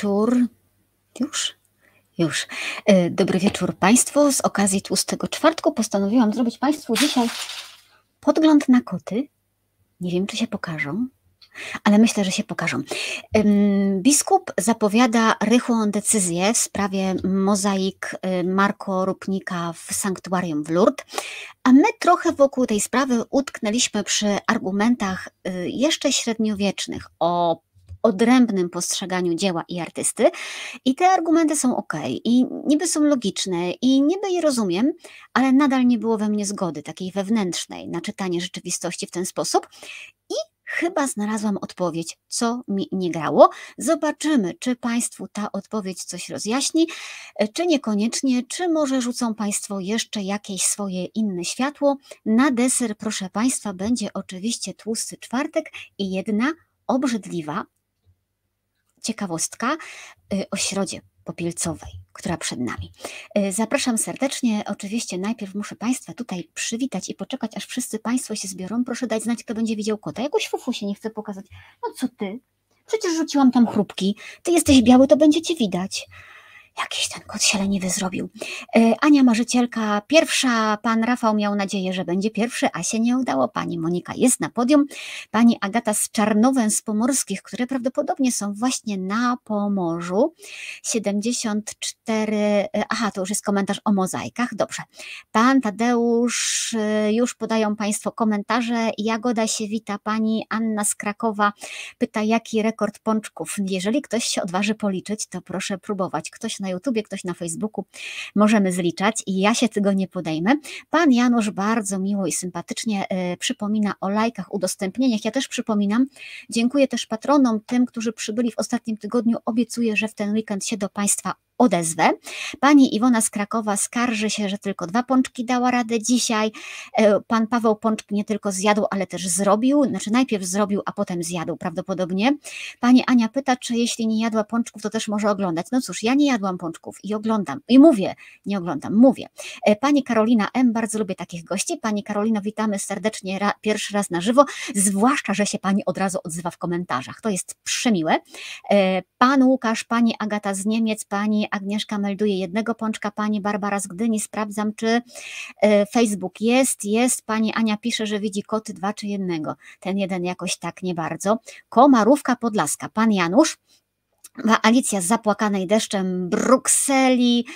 wieczór. Już? Już. E, dobry wieczór Państwu. Z okazji tłustego czwartku postanowiłam zrobić Państwu dzisiaj podgląd na koty. Nie wiem, czy się pokażą, ale myślę, że się pokażą. Biskup zapowiada rychłą decyzję w sprawie mozaik y, Marko Rupnika w sanktuarium w Lourdes, a my trochę wokół tej sprawy utknęliśmy przy argumentach y, jeszcze średniowiecznych o odrębnym postrzeganiu dzieła i artysty. I te argumenty są ok, i niby są logiczne, i niby je rozumiem, ale nadal nie było we mnie zgody, takiej wewnętrznej, na czytanie rzeczywistości w ten sposób. I chyba znalazłam odpowiedź, co mi nie grało. Zobaczymy, czy Państwu ta odpowiedź coś rozjaśni, czy niekoniecznie, czy może rzucą Państwo jeszcze jakieś swoje inne światło. Na deser, proszę Państwa, będzie oczywiście tłusty czwartek i jedna obrzydliwa, ciekawostka y, o środzie popielcowej, która przed nami. Y, zapraszam serdecznie. Oczywiście najpierw muszę Państwa tutaj przywitać i poczekać, aż wszyscy Państwo się zbiorą. Proszę dać znać, kto będzie widział kota. Jakoś fufu się nie chce pokazać. No co ty? Przecież rzuciłam tam chrupki. Ty jesteś biały, to będzie cię widać. Jakiś ten kot się leniwy zrobił. E, Ania Marzycielka pierwsza, pan Rafał miał nadzieję, że będzie pierwszy, a się nie udało. Pani Monika jest na podium. Pani Agata z Czarnowen z Pomorskich, które prawdopodobnie są właśnie na Pomorzu. 74, e, aha, to już jest komentarz o mozaikach, dobrze. Pan Tadeusz, e, już podają Państwo komentarze. Jagoda się wita, pani Anna z Krakowa pyta, jaki rekord pączków. Jeżeli ktoś się odważy policzyć, to proszę próbować. Ktoś na YouTubie, ktoś na Facebooku, możemy zliczać i ja się tego nie podejmę. Pan Janusz bardzo miło i sympatycznie e, przypomina o lajkach, udostępnieniach. Ja też przypominam, dziękuję też patronom, tym, którzy przybyli w ostatnim tygodniu. Obiecuję, że w ten weekend się do Państwa odezwę. Pani Iwona z Krakowa skarży się, że tylko dwa pączki dała radę dzisiaj. E, pan Paweł pączki nie tylko zjadł, ale też zrobił. Znaczy najpierw zrobił, a potem zjadł prawdopodobnie. Pani Ania pyta, czy jeśli nie jadła pączków, to też może oglądać. No cóż, ja nie jadłam pączków i oglądam. I mówię, nie oglądam, mówię. E, pani Karolina M., bardzo lubię takich gości. Pani Karolino, witamy serdecznie ra, pierwszy raz na żywo, zwłaszcza, że się Pani od razu odzywa w komentarzach. To jest przemiłe. E, pan Łukasz, Pani Agata z Niemiec, Pani Agnieszka melduje jednego pączka, pani Barbara z Gdyni, sprawdzam, czy e, Facebook jest, jest, pani Ania pisze, że widzi koty dwa czy jednego, ten jeden jakoś tak nie bardzo. Komarówka Podlaska, pan Janusz, Alicja z zapłakanej deszczem Brukseli,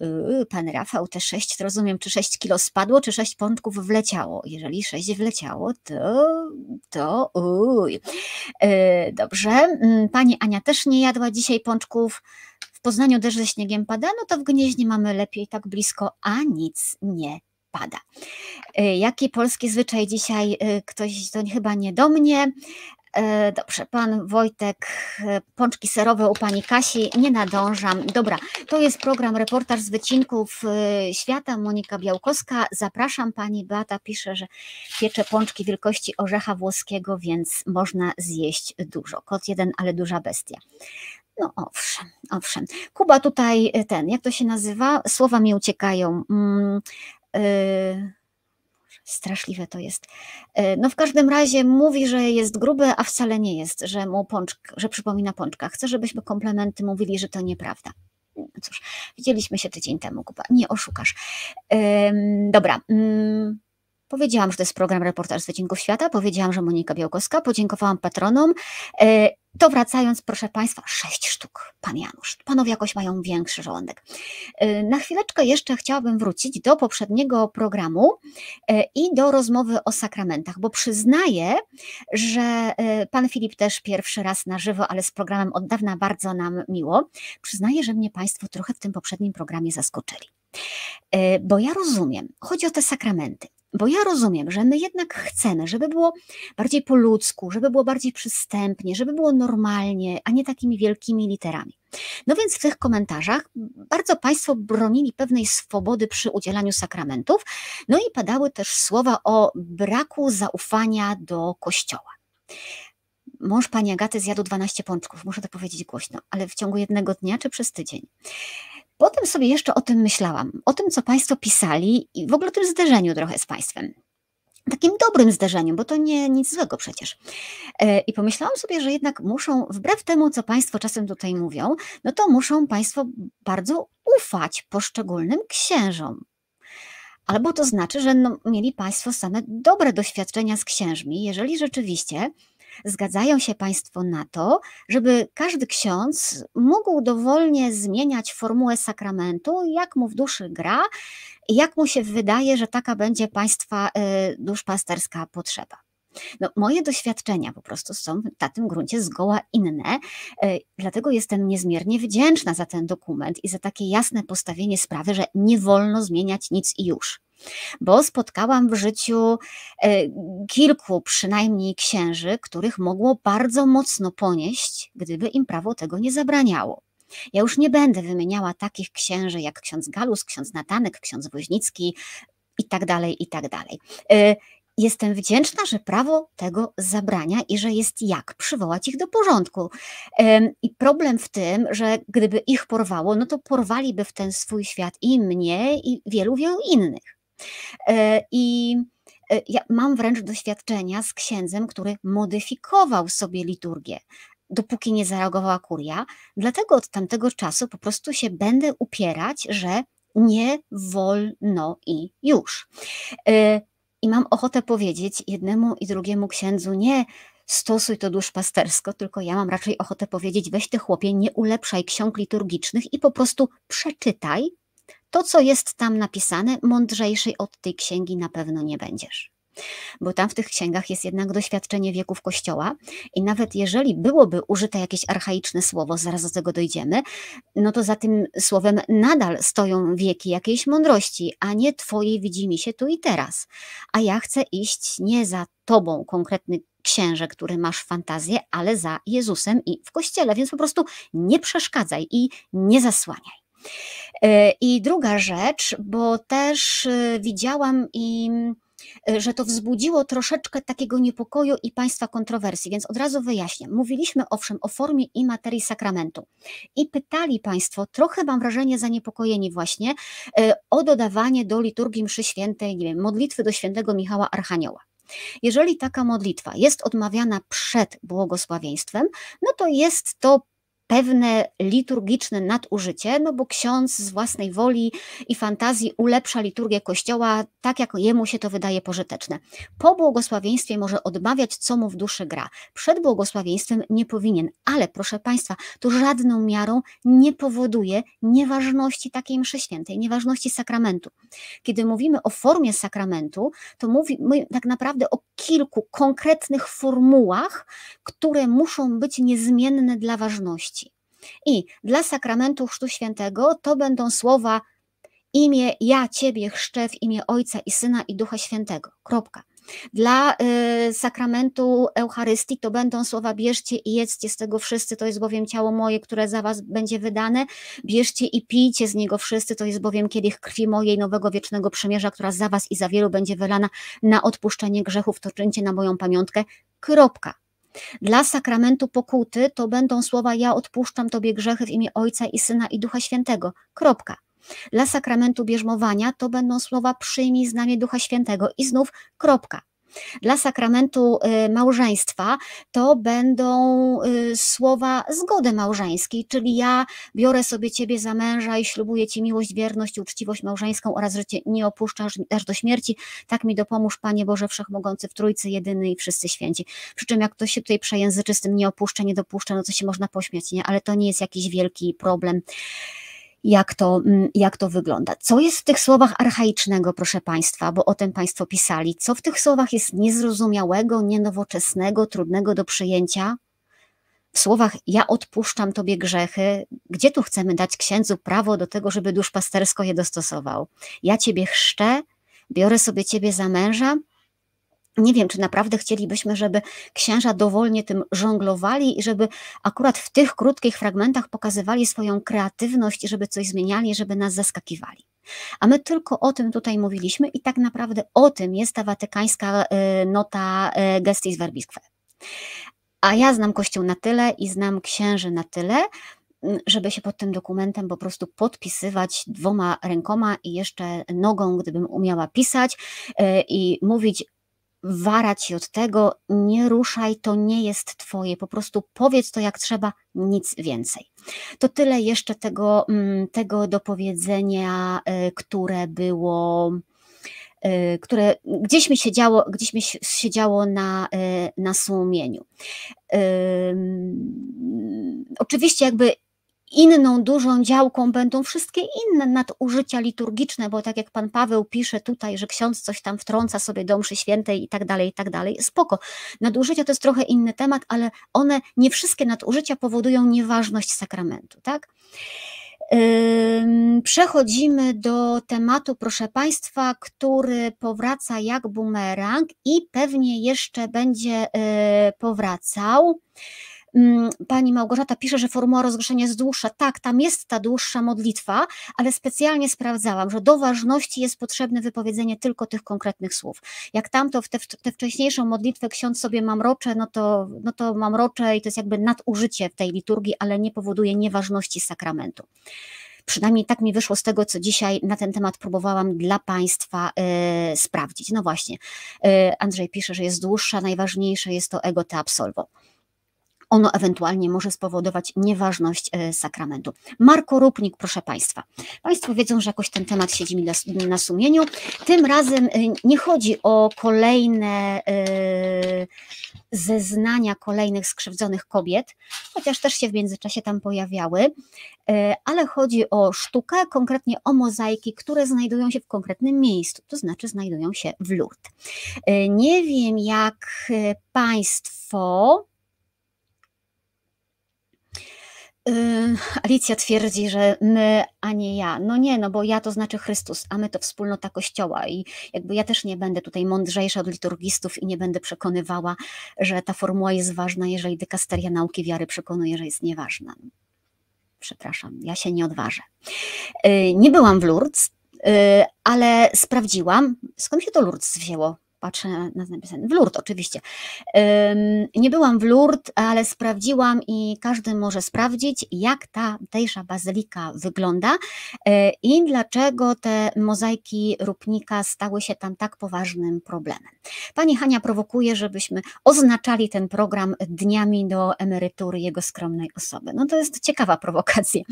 yy, pan Rafał, te 6, to rozumiem, czy 6 kilo spadło, czy 6 pączków wleciało. Jeżeli 6 wleciało, to, to uj. Yy, dobrze, mm, pani Ania też nie jadła dzisiaj pączków. Poznaniu deszcz ze śniegiem pada, no to w Gnieźnie mamy lepiej tak blisko, a nic nie pada. Y, jaki polski zwyczaj dzisiaj? Y, ktoś to chyba nie do mnie. Y, dobrze, pan Wojtek, pączki serowe u pani Kasi, nie nadążam. Dobra, to jest program Reportaż z wycinków świata, Monika Białkowska. Zapraszam, pani Beata pisze, że piecze pączki wielkości orzecha włoskiego, więc można zjeść dużo. Kot jeden, ale duża bestia. No owszem, owszem. Kuba tutaj y, ten, jak to się nazywa? Słowa mi uciekają. Mm, yy, straszliwe to jest. Yy, no w każdym razie mówi, że jest gruby, a wcale nie jest, że mu pączk, że przypomina pączka. Chcę, żebyśmy komplementy mówili, że to nieprawda. No cóż, widzieliśmy się tydzień temu, Kuba, nie oszukasz. Yy, dobra. Powiedziałam, że to jest program Reportaż z Świata, powiedziałam, że Monika Białkowska, podziękowałam patronom. Y, to wracając, proszę Państwa, sześć sztuk, Pan Janusz. Panowie jakoś mają większy żołądek. Y, na chwileczkę jeszcze chciałabym wrócić do poprzedniego programu y, i do rozmowy o sakramentach, bo przyznaję, że Pan Filip też pierwszy raz na żywo, ale z programem od dawna bardzo nam miło. Przyznaję, że mnie Państwo trochę w tym poprzednim programie zaskoczyli. Bo ja rozumiem, chodzi o te sakramenty. Bo ja rozumiem, że my jednak chcemy, żeby było bardziej po ludzku, żeby było bardziej przystępnie, żeby było normalnie, a nie takimi wielkimi literami. No więc w tych komentarzach bardzo Państwo bronili pewnej swobody przy udzielaniu sakramentów, no i padały też słowa o braku zaufania do Kościoła. Mąż pani Agaty zjadł 12 pączków, muszę to powiedzieć głośno, ale w ciągu jednego dnia czy przez tydzień. Potem sobie jeszcze o tym myślałam, o tym, co Państwo pisali i w ogóle o tym zderzeniu trochę z Państwem. takim dobrym zdarzeniu, bo to nie nic złego przecież. E, I pomyślałam sobie, że jednak muszą, wbrew temu, co Państwo czasem tutaj mówią, no to muszą Państwo bardzo ufać poszczególnym księżom. Albo to znaczy, że no, mieli Państwo same dobre doświadczenia z księżmi, jeżeli rzeczywiście zgadzają się Państwo na to, żeby każdy ksiądz mógł dowolnie zmieniać formułę sakramentu, jak mu w duszy gra, jak mu się wydaje, że taka będzie Państwa y, duszpasterska potrzeba. No, moje doświadczenia po prostu są na tym gruncie zgoła inne, y, dlatego jestem niezmiernie wdzięczna za ten dokument i za takie jasne postawienie sprawy, że nie wolno zmieniać nic i już bo spotkałam w życiu e, kilku przynajmniej księży, których mogło bardzo mocno ponieść, gdyby im prawo tego nie zabraniało. Ja już nie będę wymieniała takich księży jak ksiądz Galus, ksiądz Natanek, ksiądz Woźnicki i tak dalej, i tak dalej. E, jestem wdzięczna, że prawo tego zabrania i że jest jak przywołać ich do porządku. I problem w tym, że gdyby ich porwało, no to porwaliby w ten swój świat i mnie, i wielu, wielu innych. E, I e, ja mam wręcz doświadczenia z księdzem, który modyfikował sobie liturgię dopóki nie zareagowała kuria. Dlatego od tamtego czasu po prostu się będę upierać, że nie wolno i już. E, I mam ochotę powiedzieć jednemu i drugiemu księdzu, nie stosuj to duszpastersko, tylko ja mam raczej ochotę powiedzieć, weź ty chłopie, nie ulepszaj ksiąg liturgicznych i po prostu przeczytaj to, co jest tam napisane, mądrzejszej od tej księgi na pewno nie będziesz. Bo tam w tych księgach jest jednak doświadczenie wieków Kościoła, i nawet jeżeli byłoby użyte jakieś archaiczne słowo, zaraz do tego dojdziemy, no to za tym słowem nadal stoją wieki jakiejś mądrości, a nie Twojej widzimy się tu i teraz. A ja chcę iść nie za Tobą, konkretny księże, który masz fantazję, ale za Jezusem i w kościele, więc po prostu nie przeszkadzaj i nie zasłaniaj. E, I druga rzecz, bo też e, widziałam i e, że to wzbudziło troszeczkę takiego niepokoju i państwa kontrowersji, więc od razu wyjaśnię. Mówiliśmy owszem o formie i materii sakramentu i pytali Państwo, trochę mam wrażenie zaniepokojeni właśnie, o dodawanie do liturgii mszy świętej, nie wiem, modlitwy do świętego Michała Archanioła. Jeżeli taka modlitwa jest odmawiana przed błogosławieństwem, no to jest to pewne liturgiczne nadużycie, no bo ksiądz z własnej woli i fantazji ulepsza liturgię kościoła tak, jak jemu się to wydaje pożyteczne. Po błogosławieństwie może odmawiać, co mu w duszy gra. Przed błogosławieństwem nie powinien, ale proszę Państwa, to żadną miarą nie powoduje nieważności takiej mszy świętej, nieważności sakramentu. Kiedy mówimy o formie sakramentu, to mówimy tak naprawdę o kilku konkretnych formułach, które muszą być niezmienne dla ważności. I dla sakramentu Chrztu Świętego to będą słowa imię ja Ciebie chrzczę w imię Ojca i Syna i Ducha Świętego. Kropka. Dla y, sakramentu Eucharystii to będą słowa bierzcie i jedzcie z tego wszyscy, to jest bowiem ciało moje, które za was będzie wydane. Bierzcie i pijcie z niego wszyscy, to jest bowiem kielich krwi mojej nowego wiecznego przymierza, która za was i za wielu będzie wylana na odpuszczenie grzechów, to czyńcie na moją pamiątkę. Kropka. Dla sakramentu pokuty to będą słowa ja odpuszczam Tobie grzechy w imię Ojca i Syna i Ducha Świętego. Kropka. Dla sakramentu bierzmowania to będą słowa przyjmij znamie Ducha Świętego i znów kropka. Dla sakramentu y, małżeństwa to będą y, słowa zgody małżeńskiej, czyli ja biorę sobie Ciebie za męża i ślubuję Ci miłość, wierność, uczciwość małżeńską oraz że Cię nie opuszczasz aż do śmierci. Tak mi dopomóż, Panie Boże Wszechmogący w Trójcy, jedyny i wszyscy święci. Przy czym jak ktoś się tutaj przejęzyczy z tym nie opuszcza, nie dopuszcza, no to się można pośmiać, nie? ale to nie jest jakiś wielki problem jak to, mm, jak to wygląda. Co jest w tych słowach archaicznego, proszę Państwa, bo o tym Państwo pisali? Co w tych słowach jest niezrozumiałego, nienowoczesnego, trudnego do przyjęcia? W słowach ja odpuszczam Tobie grzechy, gdzie tu chcemy dać księdzu prawo do tego, żeby duszpastersko je dostosował? Ja Ciebie chrzczę, biorę sobie Ciebie za męża, nie wiem, czy naprawdę chcielibyśmy, żeby księża dowolnie tym żonglowali i żeby akurat w tych krótkich fragmentach pokazywali swoją kreatywność, żeby coś zmieniali, żeby nas zaskakiwali. A my tylko o tym tutaj mówiliśmy i tak naprawdę o tym jest ta watykańska y, nota y, Gestis Verbisque. A ja znam Kościół na tyle i znam księży na tyle, mm, żeby się pod tym dokumentem po prostu podpisywać dwoma rękoma i jeszcze nogą, gdybym umiała pisać y, i mówić warać się od tego, nie ruszaj, to nie jest twoje, po prostu powiedz to jak trzeba, nic więcej. To tyle jeszcze tego, mm, tego do powiedzenia, y, które było y, które gdzieś mi siedziało, gdzieś mi siedziało na, y, na sumieniu. Oczywiście jakby Inną dużą działką będą wszystkie inne nadużycia liturgiczne, bo tak jak pan Paweł pisze tutaj, że ksiądz coś tam wtrąca sobie do mszy świętej i tak dalej, i tak dalej. Spoko. Nadużycia to jest trochę inny temat, ale one, nie wszystkie nadużycia powodują nieważność sakramentu, tak? Przechodzimy do tematu, proszę Państwa, który powraca jak bumerang i pewnie jeszcze będzie y, powracał. Mm, pani Małgorzata pisze, że formuła rozgrzeszenia jest dłuższa. Tak, tam jest ta dłuższa modlitwa, ale specjalnie sprawdzałam, że do ważności jest potrzebne wypowiedzenie tylko tych konkretnych słów. Jak tamto w tę wcześniejszą modlitwę ksiądz sobie mamrocze, no to, no to mamrocze i to jest jakby nadużycie tej liturgii, ale nie powoduje nieważności sakramentu. Przynajmniej tak mi wyszło z tego, co dzisiaj na ten temat próbowałam dla Państwa y, sprawdzić. No właśnie, y, Andrzej pisze, że jest dłuższa, najważniejsze jest to ego te absolvo ono ewentualnie może spowodować nieważność e, sakramentu. Marko Rupnik, proszę Państwa. Państwo wiedzą, że jakoś ten temat siedzi mi na, sumieniu. Tym razem e, nie chodzi o kolejne e, zeznania kolejnych skrzywdzonych kobiet, chociaż też się w międzyczasie tam pojawiały, ale chodzi o sztukę, konkretnie o mozaiki, które znajdują się w konkretnym miejscu, to znaczy znajdują się w Lourdes. Nie wiem, jak Państwo Alicja twierdzi, że my, a nie ja. No nie, no bo ja to znaczy Chrystus, a my to wspólnota Kościoła i jakby ja też nie będę tutaj mądrzejsza od liturgistów i nie będę przekonywała, że ta formuła jest ważna, jeżeli dykasteria nauki wiary przekonuje, że jest nieważna. Przepraszam, ja się nie odważę. Y, nie byłam w Lourdes, y, ale sprawdziłam, skąd się to Lourdes wzięło patrzę na napisane. W Lourdes oczywiście. Nie byłam w Lourdes, ale sprawdziłam i każdy może sprawdzić, jak ta tejsza bazylika wygląda e, i dlaczego te mozaiki Rupnika stały się tam tak poważnym problemem. Pani Hania prowokuje, żebyśmy oznaczali ten program dniami do emerytury jego skromnej osoby. No to jest ciekawa prowokacja.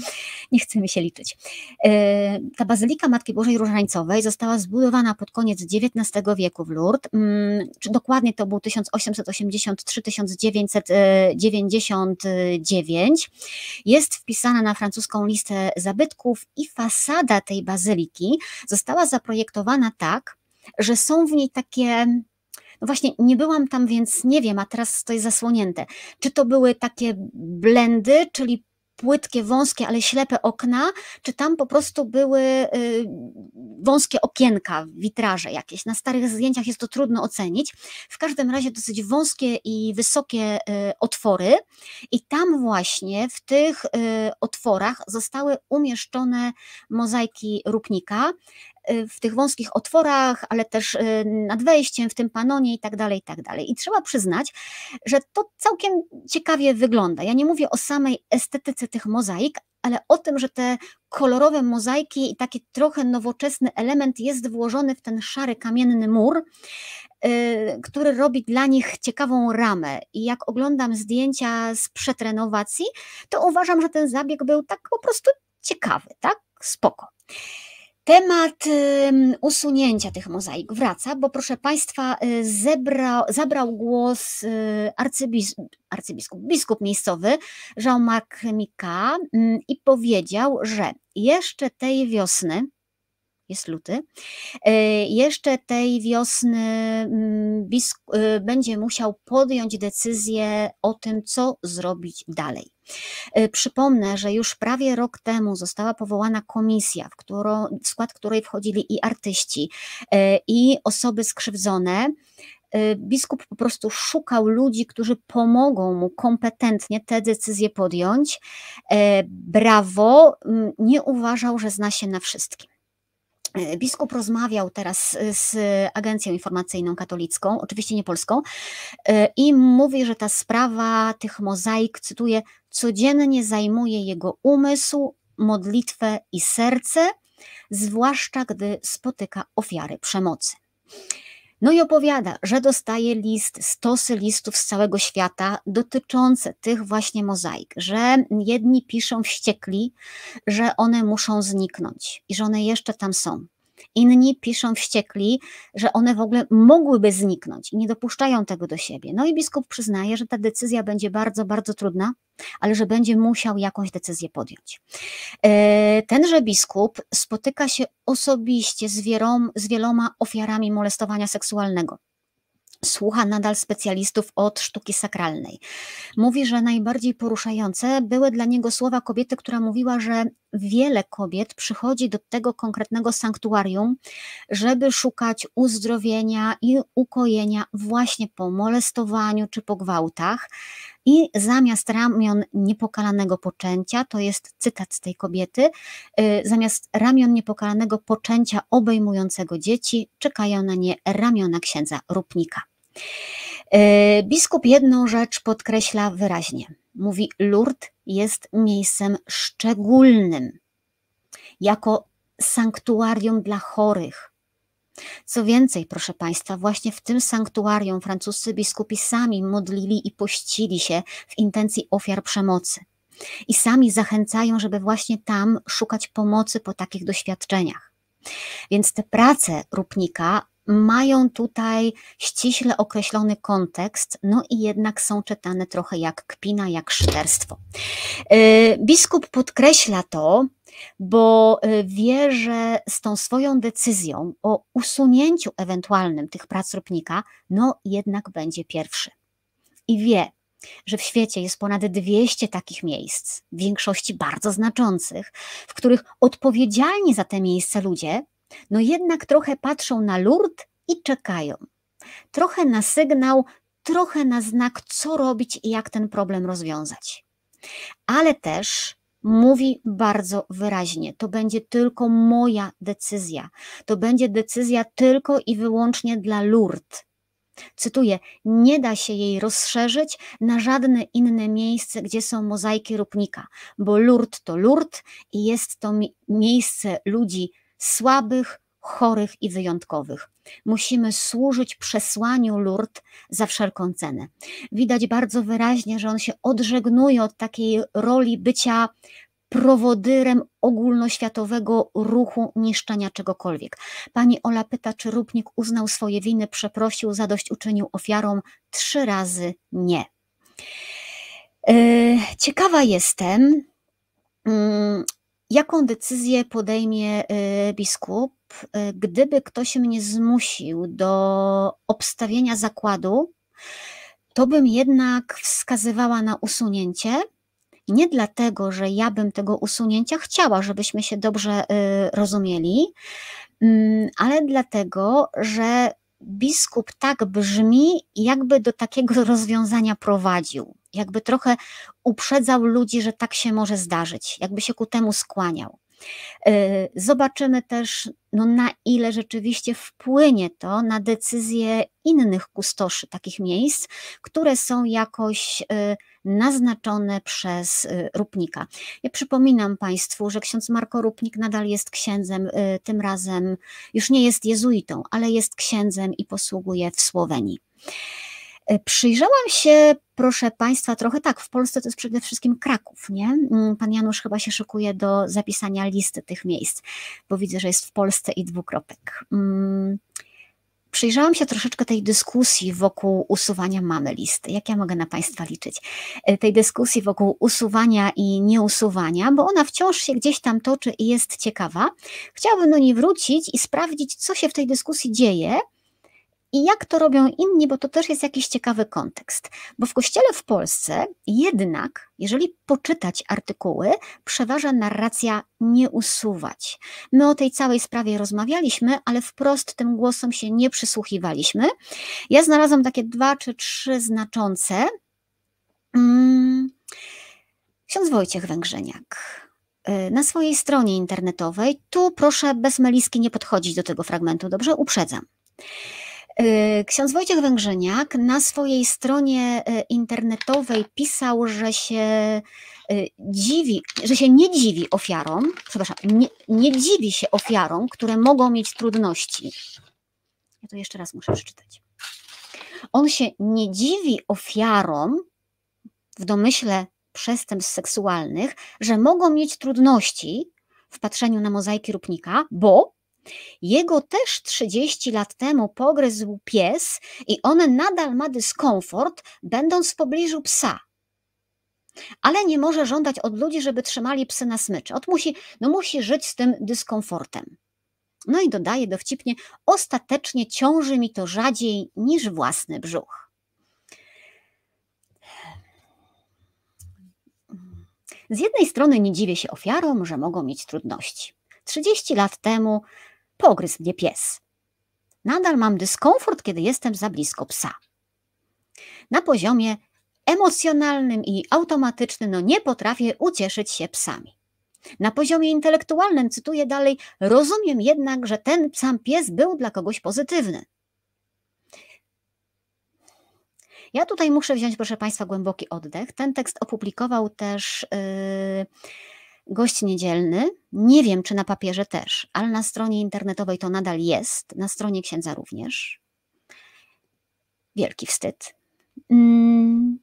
Nie chcemy się liczyć. E, ta bazylika Matki Bożej Różańcowej została zbudowana pod koniec XIX wieku w Lourdes Mm, czy dokładnie to był 1883-1999, jest wpisana na francuską listę zabytków i fasada tej bazyliki została zaprojektowana tak, że są w niej takie no właśnie, nie byłam tam, więc nie wiem, a teraz to jest zasłonięte. Czy to były takie blendy, czyli płytkie, wąskie, ale ślepe okna, czy tam po prostu były y, wąskie okienka, witraże jakieś. Na starych zdjęciach jest to trudno ocenić. W każdym razie dosyć wąskie i wysokie y, otwory i tam właśnie w tych y, otworach zostały umieszczone mozaiki Rupnika, w tych wąskich otworach, ale też y, nad wejściem, w tym panonie i tak dalej, i tak dalej. I trzeba przyznać, że to całkiem ciekawie wygląda. Ja nie mówię o samej estetyce tych mozaik, ale o tym, że te kolorowe mozaiki i taki trochę nowoczesny element jest włożony w ten szary kamienny mur, y, który robi dla nich ciekawą ramę. I jak oglądam zdjęcia sprzed renowacji, to uważam, że ten zabieg był tak po prostu ciekawy, tak? Spoko. Temat usunięcia tych mozaik wraca, bo proszę Państwa, y, zebrał, zabrał głos y, arcybiskup, arcybiskup biskup miejscowy Jean-Marc Mika i powiedział, że jeszcze tej wiosny, jest luty, y, jeszcze tej wiosny mm, biskup będzie musiał podjąć decyzję o tym, co zrobić dalej. E, przypomnę, że już prawie rok temu została powołana komisja, w, którą, w skład której wchodzili i artyści, e, i osoby skrzywdzone. E, biskup po prostu szukał ludzi, którzy pomogą mu kompetentnie te decyzje podjąć. Brawo, nie uważał, że zna się na wszystkim. E, biskup rozmawiał teraz z Agencją Informacyjną Katolicką, oczywiście nie polską, e, i mówi, że ta sprawa tych mozaik, cytuję, codziennie zajmuje jego umysł, modlitwę i serce, zwłaszcza gdy spotyka ofiary przemocy. No i opowiada, że dostaje list, stosy listów z całego świata dotyczące tych właśnie mozaik, że jedni piszą wściekli, że one muszą zniknąć i że one jeszcze tam są. Inni piszą wściekli, że one w ogóle mogłyby zniknąć i nie dopuszczają tego do siebie. No i biskup przyznaje, że ta decyzja będzie bardzo, bardzo trudna, ale że będzie musiał jakąś decyzję podjąć. E, tenże biskup spotyka się osobiście z, wierom, z wieloma ofiarami molestowania seksualnego słucha nadal specjalistów od sztuki sakralnej. Mówi, że najbardziej poruszające były dla niego słowa kobiety, która mówiła, że wiele kobiet przychodzi do tego konkretnego sanktuarium, żeby szukać uzdrowienia i ukojenia właśnie po molestowaniu czy po gwałtach. I zamiast ramion niepokalanego poczęcia, to jest cytat z tej kobiety, y, zamiast ramion niepokalanego poczęcia obejmującego dzieci, czekają na nie ramiona księdza Rupnika. E, biskup jedną rzecz podkreśla wyraźnie. Mówi, Lourdes jest miejscem szczególnym, jako sanktuarium dla chorych. Co więcej, proszę Państwa, właśnie w tym sanktuarium francuscy biskupi sami modlili i pościli się w intencji ofiar przemocy. I sami zachęcają, żeby właśnie tam szukać pomocy po takich doświadczeniach. Więc te prace Rupnika mają tutaj ściśle określony kontekst, no i jednak są czytane trochę jak kpina, jak szyderstwo. E, biskup podkreśla to, bo e, wie, że z tą swoją decyzją o usunięciu ewentualnym tych prac Rupnika, no jednak będzie pierwszy. I wie, że w świecie jest ponad 200 takich miejsc, w większości bardzo znaczących, w których odpowiedzialni za te miejsca ludzie no jednak trochę patrzą na Lourdes i czekają. Trochę na sygnał, trochę na znak, co robić i jak ten problem rozwiązać. Ale też mówi bardzo wyraźnie: to będzie tylko moja decyzja. To będzie decyzja tylko i wyłącznie dla Lourdes. Cytuję: Nie da się jej rozszerzyć na żadne inne miejsce, gdzie są mozaiki Rupnika, bo Lourdes to Lourdes i jest to miejsce ludzi słabych, chorych i wyjątkowych. Musimy służyć przesłaniu Lourdes za wszelką cenę. Widać bardzo wyraźnie, że on się odżegnuje od takiej roli bycia prowodyrem ogólnoświatowego ruchu niszczenia czegokolwiek. Pani Ola pyta, czy Rupnik uznał swoje winy, przeprosił, zadośćuczynił ofiarom. Trzy razy nie. E, ciekawa jestem, mm, jaką decyzję podejmie y, biskup, y, gdyby ktoś mnie zmusił do obstawienia zakładu, to bym jednak wskazywała na usunięcie. Nie dlatego, że ja bym tego usunięcia chciała, żebyśmy się dobrze y, rozumieli, mm, ale dlatego, że biskup tak brzmi, jakby do takiego rozwiązania prowadził jakby trochę uprzedzał ludzi, że tak się może zdarzyć, jakby się ku temu skłaniał. E, zobaczymy też, no, na ile rzeczywiście wpłynie to na decyzje innych kustoszy takich miejsc, które są jakoś e, naznaczone przez e, Rupnika. Ja przypominam Państwu, że ksiądz Marko Rupnik nadal jest księdzem, tym razem już nie jest jezuitą, ale jest księdzem i posługuje w Słowenii. Przyjrzałam się, proszę Państwa, trochę tak, w Polsce to jest przede wszystkim Kraków, nie? Mm, pan Janusz chyba się szykuje do zapisania listy tych miejsc, bo widzę, że jest w Polsce i dwukropek. Mm, przyjrzałam się troszeczkę tej dyskusji wokół usuwania mamy listy. Jak ja mogę na Państwa liczyć? E, tej dyskusji wokół usuwania i nieusuwania, bo ona wciąż się gdzieś tam toczy i jest ciekawa. Chciałabym do niej wrócić i sprawdzić, co się w tej dyskusji dzieje i jak to robią inni, bo to też jest jakiś ciekawy kontekst. Bo w kościele w Polsce jednak, jeżeli poczytać artykuły, przeważa narracja nie usuwać. My o tej całej sprawie rozmawialiśmy, ale wprost tym głosom się nie przysłuchiwaliśmy. Ja znalazłam takie dwa czy trzy znaczące. Hmm. Ksiądz Wojciech Węgrzeniak y, na swojej stronie internetowej. Tu proszę bez meliski nie podchodzić do tego fragmentu, dobrze? Uprzedzam. Y, ksiądz Wojciech Węgrzeniak na swojej stronie y, internetowej pisał, że się y, dziwi, że się nie dziwi ofiarom, przepraszam, nie, nie dziwi się ofiarom, które mogą mieć trudności. Ja to jeszcze raz muszę przeczytać. On się nie dziwi ofiarom w domyśle przestępstw seksualnych, że mogą mieć trudności w patrzeniu na mozaiki Rupnika, bo jego też 30 lat temu pogryzł pies i on nadal ma dyskomfort, będąc w pobliżu psa. Ale nie może żądać od ludzi, żeby trzymali psy na smyczy. Ot musi, no musi żyć z tym dyskomfortem. No i dodaje dowcipnie, ostatecznie ciąży mi to rzadziej niż własny brzuch. Z jednej strony nie dziwię się ofiarom, że mogą mieć trudności. 30 lat temu pogryzł mnie pies. Nadal mam dyskomfort, kiedy jestem za blisko psa. Na poziomie emocjonalnym i automatycznym no nie potrafię ucieszyć się psami. Na poziomie intelektualnym, cytuję dalej, rozumiem jednak, że ten sam pies był dla kogoś pozytywny. Ja tutaj muszę wziąć, proszę Państwa, głęboki oddech. Ten tekst opublikował też yy, gość niedzielny. Nie wiem, czy na papierze też, ale na stronie internetowej to nadal jest, na stronie księdza również. Wielki wstyd. Mm.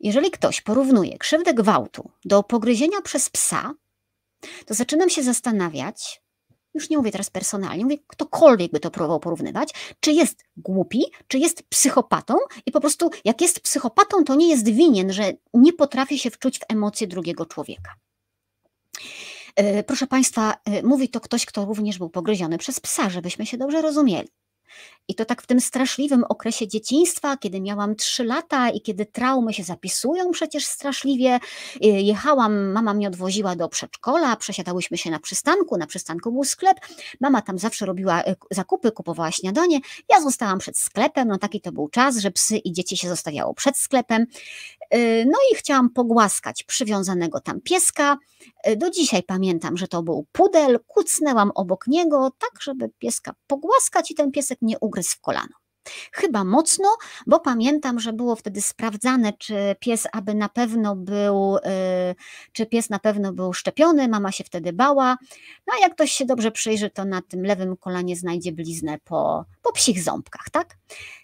Jeżeli ktoś porównuje krzywdę gwałtu do pogryzienia przez psa, to zaczynam się zastanawiać, już nie mówię teraz personalnie, mówię, ktokolwiek by to próbował porównywać, czy jest głupi, czy jest psychopatą i po prostu jak jest psychopatą, to nie jest winien, że nie potrafi się wczuć w emocje drugiego człowieka. E, proszę Państwa, e, mówi to ktoś, kto również był pogryziony przez psa, żebyśmy się dobrze rozumieli. I to tak w tym straszliwym okresie dzieciństwa, kiedy miałam 3 lata i kiedy traumy się zapisują przecież straszliwie. Y, jechałam, mama mnie odwoziła do przedszkola, przesiadałyśmy się na przystanku, na przystanku był sklep. Mama tam zawsze robiła zakupy, kupowała śniadanie. Ja zostałam przed sklepem, no taki to był czas, że psy i dzieci się zostawiało przed sklepem. Y, no i chciałam pogłaskać przywiązanego tam pieska. Do dzisiaj pamiętam, że to był pudel, kucnęłam obok niego, tak żeby pieska pogłaskać i ten piesek nie ugryzł w kolano. Chyba mocno, bo pamiętam, że było wtedy sprawdzane, czy pies aby na pewno był, y, czy pies na pewno był szczepiony, mama się wtedy bała. No a jak ktoś się dobrze przyjrzy, to na tym lewym kolanie znajdzie bliznę po, po psich ząbkach, tak?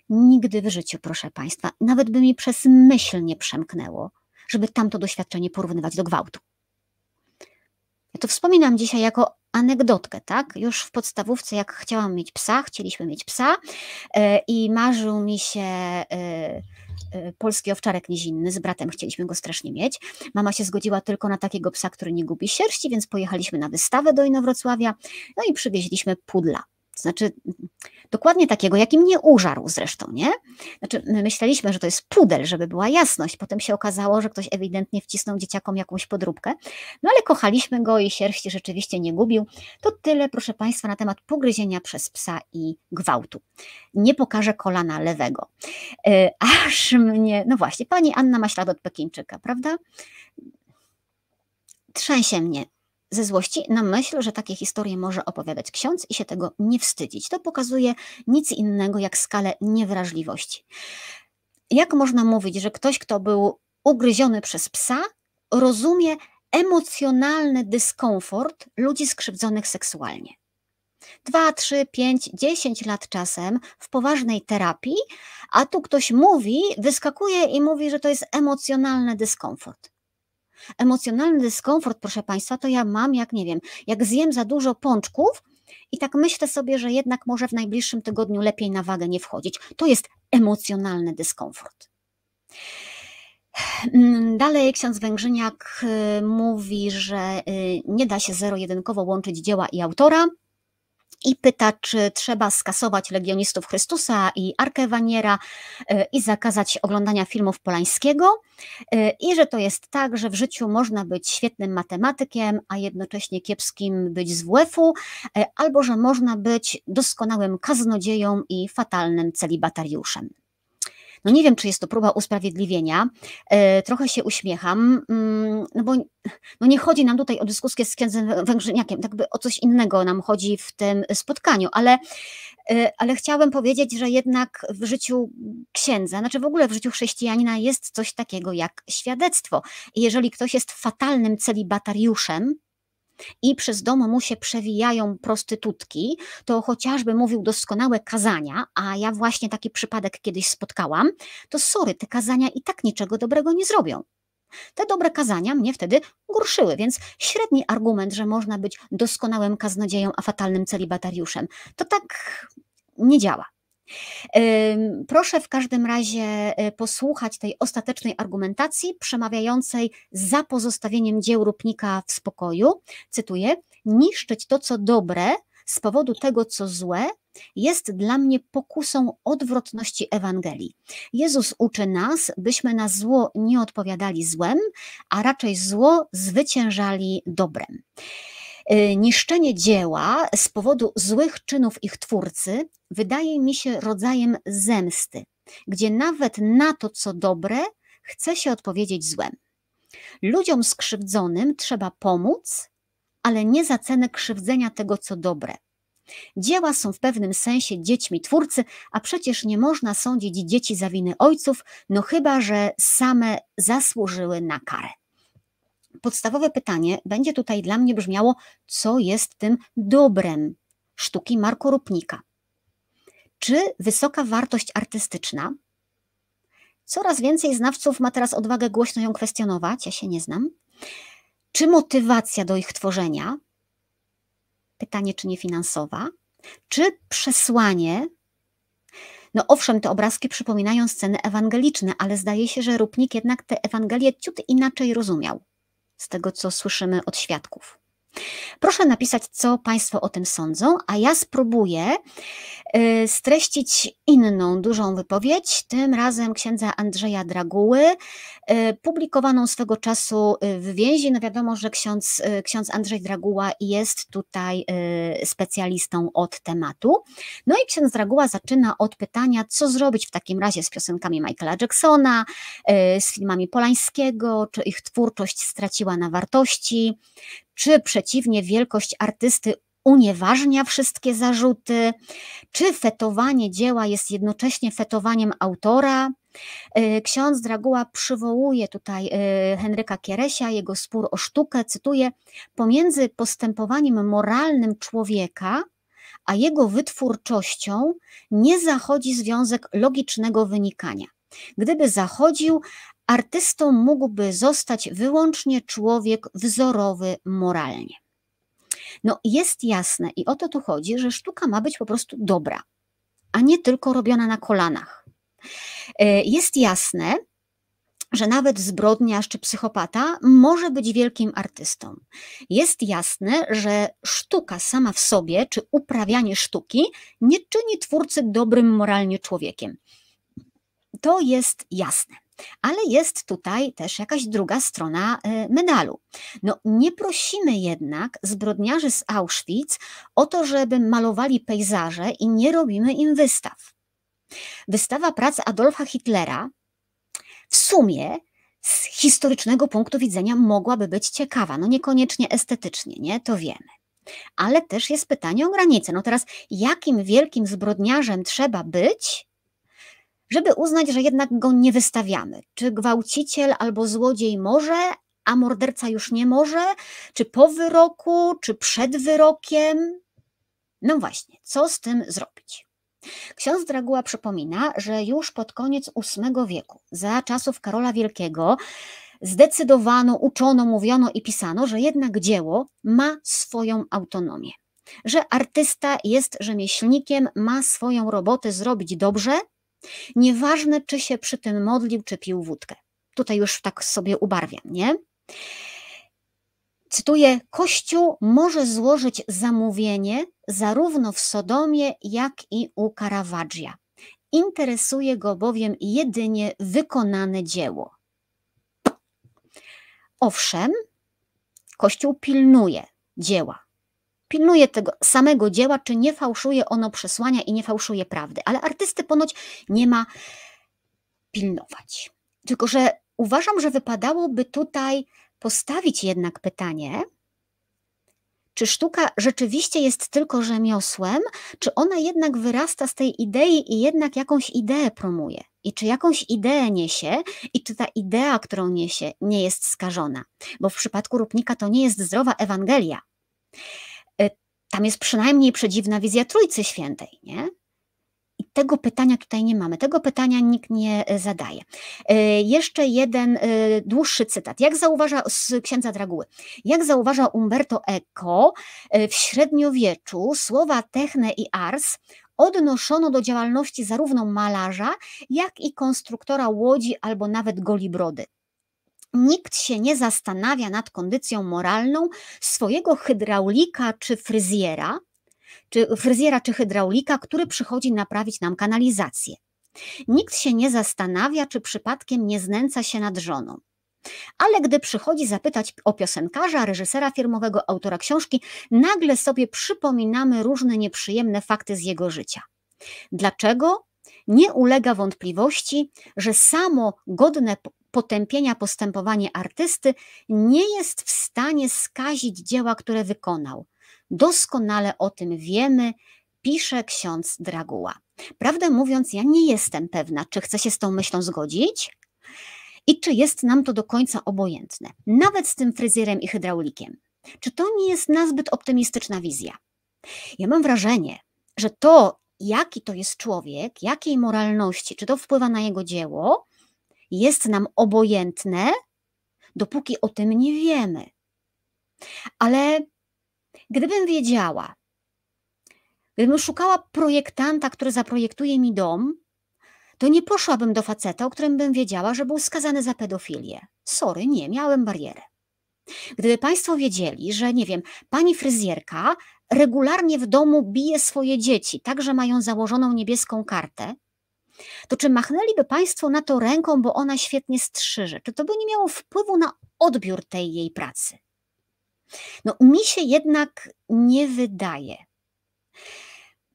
Nigdy w życiu, proszę Państwa, nawet by mi przez myśl nie przemknęło, żeby tamto doświadczenie porównywać do gwałtu. Ja to wspominam dzisiaj jako anegdotkę, tak? Już w podstawówce, jak chciałam mieć psa, chcieliśmy mieć psa e, i marzył mi się e, e, polski owczarek nizinny, z bratem chcieliśmy go strasznie mieć. Mama się zgodziła tylko na takiego psa, który nie gubi sierści, więc pojechaliśmy na wystawę do Inowrocławia, no i przywieźliśmy pudla. Znaczy, dokładnie takiego, jaki mnie użarł zresztą, nie? Znaczy, my myśleliśmy, że to jest pudel, żeby była jasność. Potem się okazało, że ktoś ewidentnie wcisnął dzieciakom jakąś podróbkę. No ale kochaliśmy go i sierści rzeczywiście nie gubił. To tyle, proszę Państwa, na temat pogryzienia przez psa i gwałtu. Nie pokażę kolana lewego. Yy, aż mnie, no właśnie, pani Anna ma ślad od Pekińczyka, prawda? Trzęsie mnie ze złości na myśl, że takie historie może opowiadać ksiądz i się tego nie wstydzić. To pokazuje nic innego jak skalę niewrażliwości. Jak można mówić, że ktoś, kto był ugryziony przez psa, rozumie emocjonalny dyskomfort ludzi skrzywdzonych seksualnie? Dwa, trzy, pięć, dziesięć lat czasem w poważnej terapii, a tu ktoś mówi, wyskakuje i mówi, że to jest emocjonalny dyskomfort. Emocjonalny dyskomfort, proszę Państwa, to ja mam, jak nie wiem, jak zjem za dużo pączków i tak myślę sobie, że jednak może w najbliższym tygodniu lepiej na wagę nie wchodzić. To jest emocjonalny dyskomfort. Mm, dalej ksiądz Węgrzyniak y, mówi, że y, nie da się zero-jedynkowo łączyć dzieła i autora i pyta, czy trzeba skasować Legionistów Chrystusa i Arkę Waniera e, i zakazać oglądania filmów Polańskiego e, i że to jest tak, że w życiu można być świetnym matematykiem, a jednocześnie kiepskim być z WF-u, e, albo że można być doskonałym kaznodzieją i fatalnym celibatariuszem. No nie wiem, czy jest to próba usprawiedliwienia. E, trochę się uśmiecham, mm, no bo no nie chodzi nam tutaj o dyskusję z księdzem Węgrzyniakiem, tak by o coś innego nam chodzi w tym spotkaniu, ale, e, ale chciałabym powiedzieć, że jednak w życiu księdza, znaczy w ogóle w życiu chrześcijanina jest coś takiego jak świadectwo. I jeżeli ktoś jest fatalnym celibatariuszem, i przez dom mu się przewijają prostytutki, to chociażby mówił doskonałe kazania, a ja właśnie taki przypadek kiedyś spotkałam, to sorry, te kazania i tak niczego dobrego nie zrobią. Te dobre kazania mnie wtedy gorszyły, więc średni argument, że można być doskonałym kaznodzieją, a fatalnym celibatariuszem, to tak nie działa. Proszę w każdym razie e, posłuchać tej ostatecznej argumentacji przemawiającej za pozostawieniem dzieł Rupnika w spokoju. Cytuję: Niszczyć to, co dobre z powodu tego, co złe, jest dla mnie pokusą odwrotności Ewangelii. Jezus uczy nas, byśmy na zło nie odpowiadali złem, a raczej zło zwyciężali dobrem. Y, niszczenie dzieła z powodu złych czynów ich twórcy wydaje mi się rodzajem zemsty, gdzie nawet na to, co dobre, chce się odpowiedzieć złem. Ludziom skrzywdzonym trzeba pomóc, ale nie za cenę krzywdzenia tego, co dobre. Dzieła są w pewnym sensie dziećmi twórcy, a przecież nie można sądzić dzieci za winy ojców, no chyba, że same zasłużyły na karę. Podstawowe pytanie będzie tutaj dla mnie brzmiało, co jest tym dobrem sztuki Marko Rupnika? Czy wysoka wartość artystyczna? Coraz więcej znawców ma teraz odwagę głośno ją kwestionować, ja się nie znam. Czy motywacja do ich tworzenia? Pytanie, czy nie finansowa? Czy przesłanie? No owszem, te obrazki przypominają sceny ewangeliczne, ale zdaje się, że Rupnik jednak te Ewangelie ciut inaczej rozumiał z tego, co słyszymy od świadków. Proszę napisać, co Państwo o tym sądzą, a ja spróbuję y, streścić inną dużą wypowiedź, tym razem księdza Andrzeja Draguły, y, publikowaną swego czasu y, w więzi. No wiadomo, że ksiądz, ksiądz Andrzej Draguła jest tutaj specjalistą od tematu. No i ksiądz Draguła zaczyna od pytania, co zrobić w takim razie z piosenkami Michaela Jacksona, z filmami Polańskiego, czy ich twórczość straciła na wartości, czy przeciwnie wielkość artysty unieważnia wszystkie zarzuty, czy fetowanie dzieła jest jednocześnie fetowaniem autora. E, ksiądz Draguła przywołuje tutaj e, Henryka Kieresia, jego spór o sztukę, cytuję, pomiędzy postępowaniem moralnym człowieka a jego wytwórczością nie zachodzi związek logicznego wynikania. Gdyby zachodził, artystą mógłby zostać wyłącznie człowiek wzorowy moralnie. No jest jasne i o to tu chodzi, że sztuka ma być po prostu dobra, a nie tylko robiona na kolanach. E, jest jasne, że nawet zbrodniarz czy psychopata może być wielkim artystą. Jest jasne, że sztuka sama w sobie, czy uprawianie sztuki, nie czyni twórcy dobrym moralnie człowiekiem. To jest jasne. Ale jest tutaj też jakaś druga strona e, medalu. No, nie prosimy jednak zbrodniarzy z Auschwitz o to, żeby malowali pejzaże i nie robimy im wystaw. Wystawa prac Adolfa Hitlera w sumie z historycznego punktu widzenia mogłaby być ciekawa, no niekoniecznie estetycznie, nie? To wiemy. Ale też jest pytanie o granice. No teraz, jakim wielkim zbrodniarzem trzeba być, żeby uznać, że jednak go nie wystawiamy. Czy gwałciciel albo złodziej może, a morderca już nie może? Czy po wyroku, czy przed wyrokiem? No właśnie, co z tym zrobić? Ksiądz Draguła przypomina, że już pod koniec VIII wieku, za czasów Karola Wielkiego, zdecydowano, uczono, mówiono i pisano, że jednak dzieło ma swoją autonomię. Że artysta jest rzemieślnikiem, ma swoją robotę zrobić dobrze, Nieważne, czy się przy tym modlił, czy pił wódkę. Tutaj już tak sobie ubarwiam, nie? Cytuję: Kościół może złożyć zamówienie zarówno w Sodomie, jak i u Caravaggia. Interesuje go bowiem jedynie wykonane dzieło. Owszem, Kościół pilnuje dzieła, pilnuje tego samego dzieła, czy nie fałszuje ono przesłania i nie fałszuje prawdy. Ale artysty ponoć nie ma pilnować. Tylko, że uważam, że wypadałoby tutaj postawić jednak pytanie, czy sztuka rzeczywiście jest tylko rzemiosłem, czy ona jednak wyrasta z tej idei i jednak jakąś ideę promuje? I czy jakąś ideę niesie, i czy ta idea, którą niesie, nie jest skażona? Bo w przypadku Rupnika to nie jest zdrowa Ewangelia. Tam jest przynajmniej przedziwna wizja Trójcy Świętej, nie? I tego pytania tutaj nie mamy, tego pytania nikt nie e, zadaje. E, jeszcze jeden e, dłuższy cytat. Jak zauważa z księdza Draguły, jak zauważa Umberto Eco, w średniowieczu słowa techne i ars odnoszono do działalności zarówno malarza, jak i konstruktora łodzi albo nawet golibrody. Nikt się nie zastanawia nad kondycją moralną swojego hydraulika czy fryzjera, czy fryzjera czy hydraulika, który przychodzi naprawić nam kanalizację. Nikt się nie zastanawia, czy przypadkiem nie znęca się nad żoną. Ale gdy przychodzi zapytać o piosenkarza, reżysera firmowego, autora książki, nagle sobie przypominamy różne nieprzyjemne fakty z jego życia. Dlaczego? Nie ulega wątpliwości, że samo godne potępienia postępowanie artysty nie jest w stanie skazić dzieła, które wykonał, Doskonale o tym wiemy, pisze ksiądz Draguła. Prawdę mówiąc, ja nie jestem pewna, czy chcę się z tą myślą zgodzić i czy jest nam to do końca obojętne, nawet z tym fryzjerem i hydraulikiem. Czy to nie jest nazbyt optymistyczna wizja? Ja mam wrażenie, że to, jaki to jest człowiek, jakiej moralności, czy to wpływa na jego dzieło, jest nam obojętne, dopóki o tym nie wiemy. Ale Gdybym wiedziała, gdybym szukała projektanta, który zaprojektuje mi dom, to nie poszłabym do faceta, o którym bym wiedziała, że był skazany za pedofilię. Sorry, nie, miałem barierę. Gdyby Państwo wiedzieli, że nie wiem, pani fryzjerka regularnie w domu bije swoje dzieci, tak że mają założoną niebieską kartę, to czy machnęliby Państwo na to ręką, bo ona świetnie strzyże? Czy to by nie miało wpływu na odbiór tej jej pracy? No, mi się jednak nie wydaje.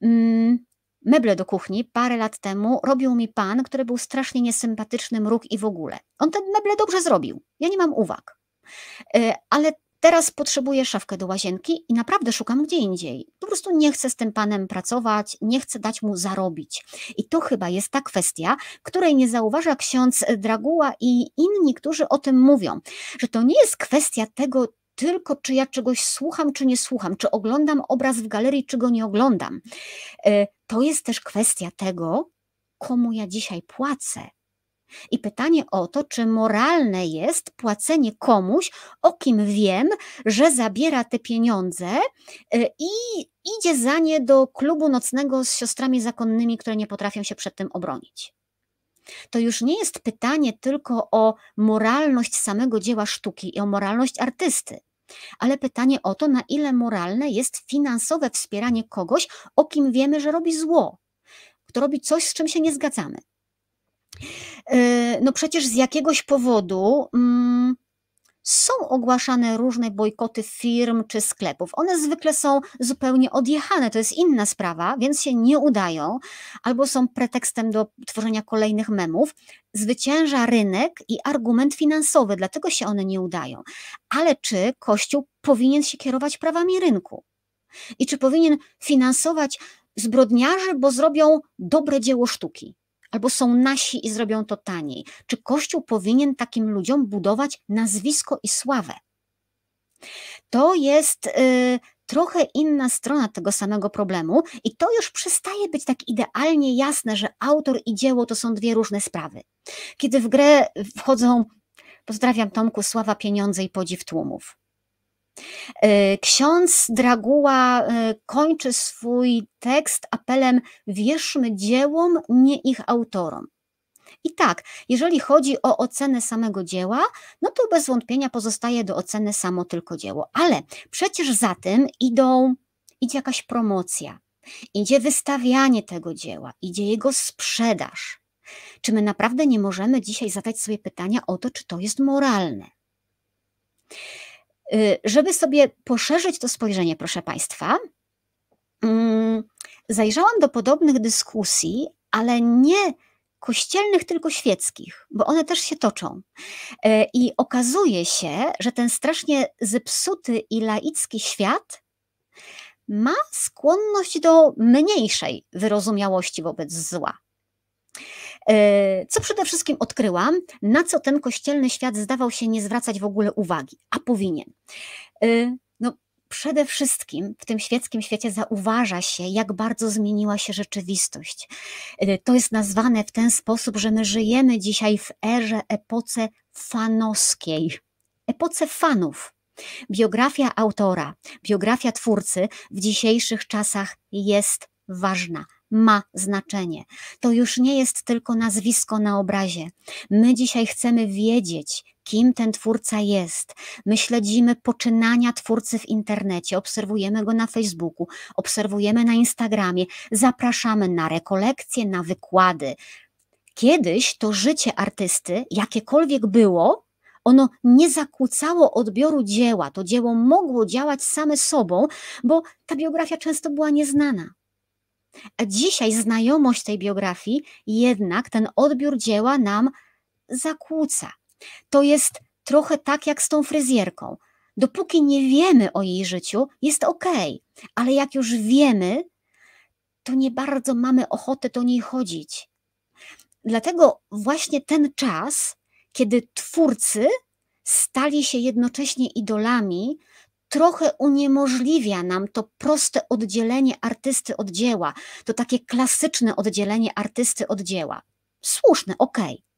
Mm, meble do kuchni parę lat temu robił mi pan, który był strasznie niesympatyczny, mruk i w ogóle. On te meble dobrze zrobił. Ja nie mam uwag. E, ale teraz potrzebuję szafkę do łazienki i naprawdę szukam gdzie indziej. Po prostu nie chcę z tym panem pracować, nie chcę dać mu zarobić. I to chyba jest ta kwestia, której nie zauważa ksiądz Draguła i inni, którzy o tym mówią, że to nie jest kwestia tego, tylko czy ja czegoś słucham, czy nie słucham, czy oglądam obraz w galerii, czy go nie oglądam. E, to jest też kwestia tego, komu ja dzisiaj płacę. I pytanie o to, czy moralne jest płacenie komuś, o kim wiem, że zabiera te pieniądze e, i idzie za nie do klubu nocnego z siostrami zakonnymi, które nie potrafią się przed tym obronić. To już nie jest pytanie tylko o moralność samego dzieła sztuki i o moralność artysty ale pytanie o to, na ile moralne jest finansowe wspieranie kogoś, o kim wiemy, że robi zło, kto robi coś, z czym się nie zgadzamy. E, no przecież z jakiegoś powodu mm, są ogłaszane różne bojkoty firm czy sklepów. One zwykle są zupełnie odjechane, to jest inna sprawa, więc się nie udają, albo są pretekstem do tworzenia kolejnych memów. Zwycięża rynek i argument finansowy, dlatego się one nie udają. Ale czy Kościół powinien się kierować prawami rynku? I czy powinien finansować zbrodniarzy, bo zrobią dobre dzieło sztuki? Albo są nasi i zrobią to taniej. Czy Kościół powinien takim ludziom budować nazwisko i sławę? To jest y, trochę inna strona tego samego problemu, i to już przestaje być tak idealnie jasne, że autor i dzieło to są dwie różne sprawy. Kiedy w grę wchodzą, pozdrawiam Tomku, sława, pieniądze i podziw tłumów. E, ksiądz Draguła e, kończy swój tekst apelem: wierzmy dziełom, nie ich autorom. I tak, jeżeli chodzi o ocenę samego dzieła, no to bez wątpienia pozostaje do oceny samo tylko dzieło. Ale przecież za tym idą, idzie jakaś promocja, idzie wystawianie tego dzieła, idzie jego sprzedaż. Czy my naprawdę nie możemy dzisiaj zadać sobie pytania o to, czy to jest moralne? Y, żeby sobie poszerzyć to spojrzenie, proszę Państwa, mm, zajrzałam do podobnych dyskusji, ale nie kościelnych, tylko świeckich, bo one też się toczą. Y, I okazuje się, że ten strasznie zepsuty i laicki świat ma skłonność do mniejszej wyrozumiałości wobec zła. E, co przede wszystkim odkryłam, na co ten kościelny świat zdawał się nie zwracać w ogóle uwagi, a powinien. E, no, przede wszystkim w tym świeckim świecie zauważa się, jak bardzo zmieniła się rzeczywistość. E, to jest nazwane w ten sposób, że my żyjemy dzisiaj w erze, epoce fanowskiej, epoce fanów. Biografia autora, biografia twórcy w dzisiejszych czasach jest ważna, ma znaczenie. To już nie jest tylko nazwisko na obrazie. My dzisiaj chcemy wiedzieć, kim ten twórca jest. My śledzimy poczynania twórcy w internecie, obserwujemy go na Facebooku, obserwujemy na Instagramie, zapraszamy na rekolekcje, na wykłady. Kiedyś to życie artysty, jakiekolwiek było, ono nie zakłócało odbioru dzieła. To dzieło mogło działać same sobą, bo ta biografia często była nieznana. A dzisiaj znajomość tej biografii jednak ten odbiór dzieła nam zakłóca. To jest trochę tak jak z tą fryzjerką. Dopóki nie wiemy o jej życiu, jest ok, ale jak już wiemy, to nie bardzo mamy ochotę do niej chodzić. Dlatego właśnie ten czas, kiedy twórcy stali się jednocześnie idolami, trochę uniemożliwia nam to proste oddzielenie artysty od dzieła, to takie klasyczne oddzielenie artysty od dzieła. Słuszne, okej. Okay.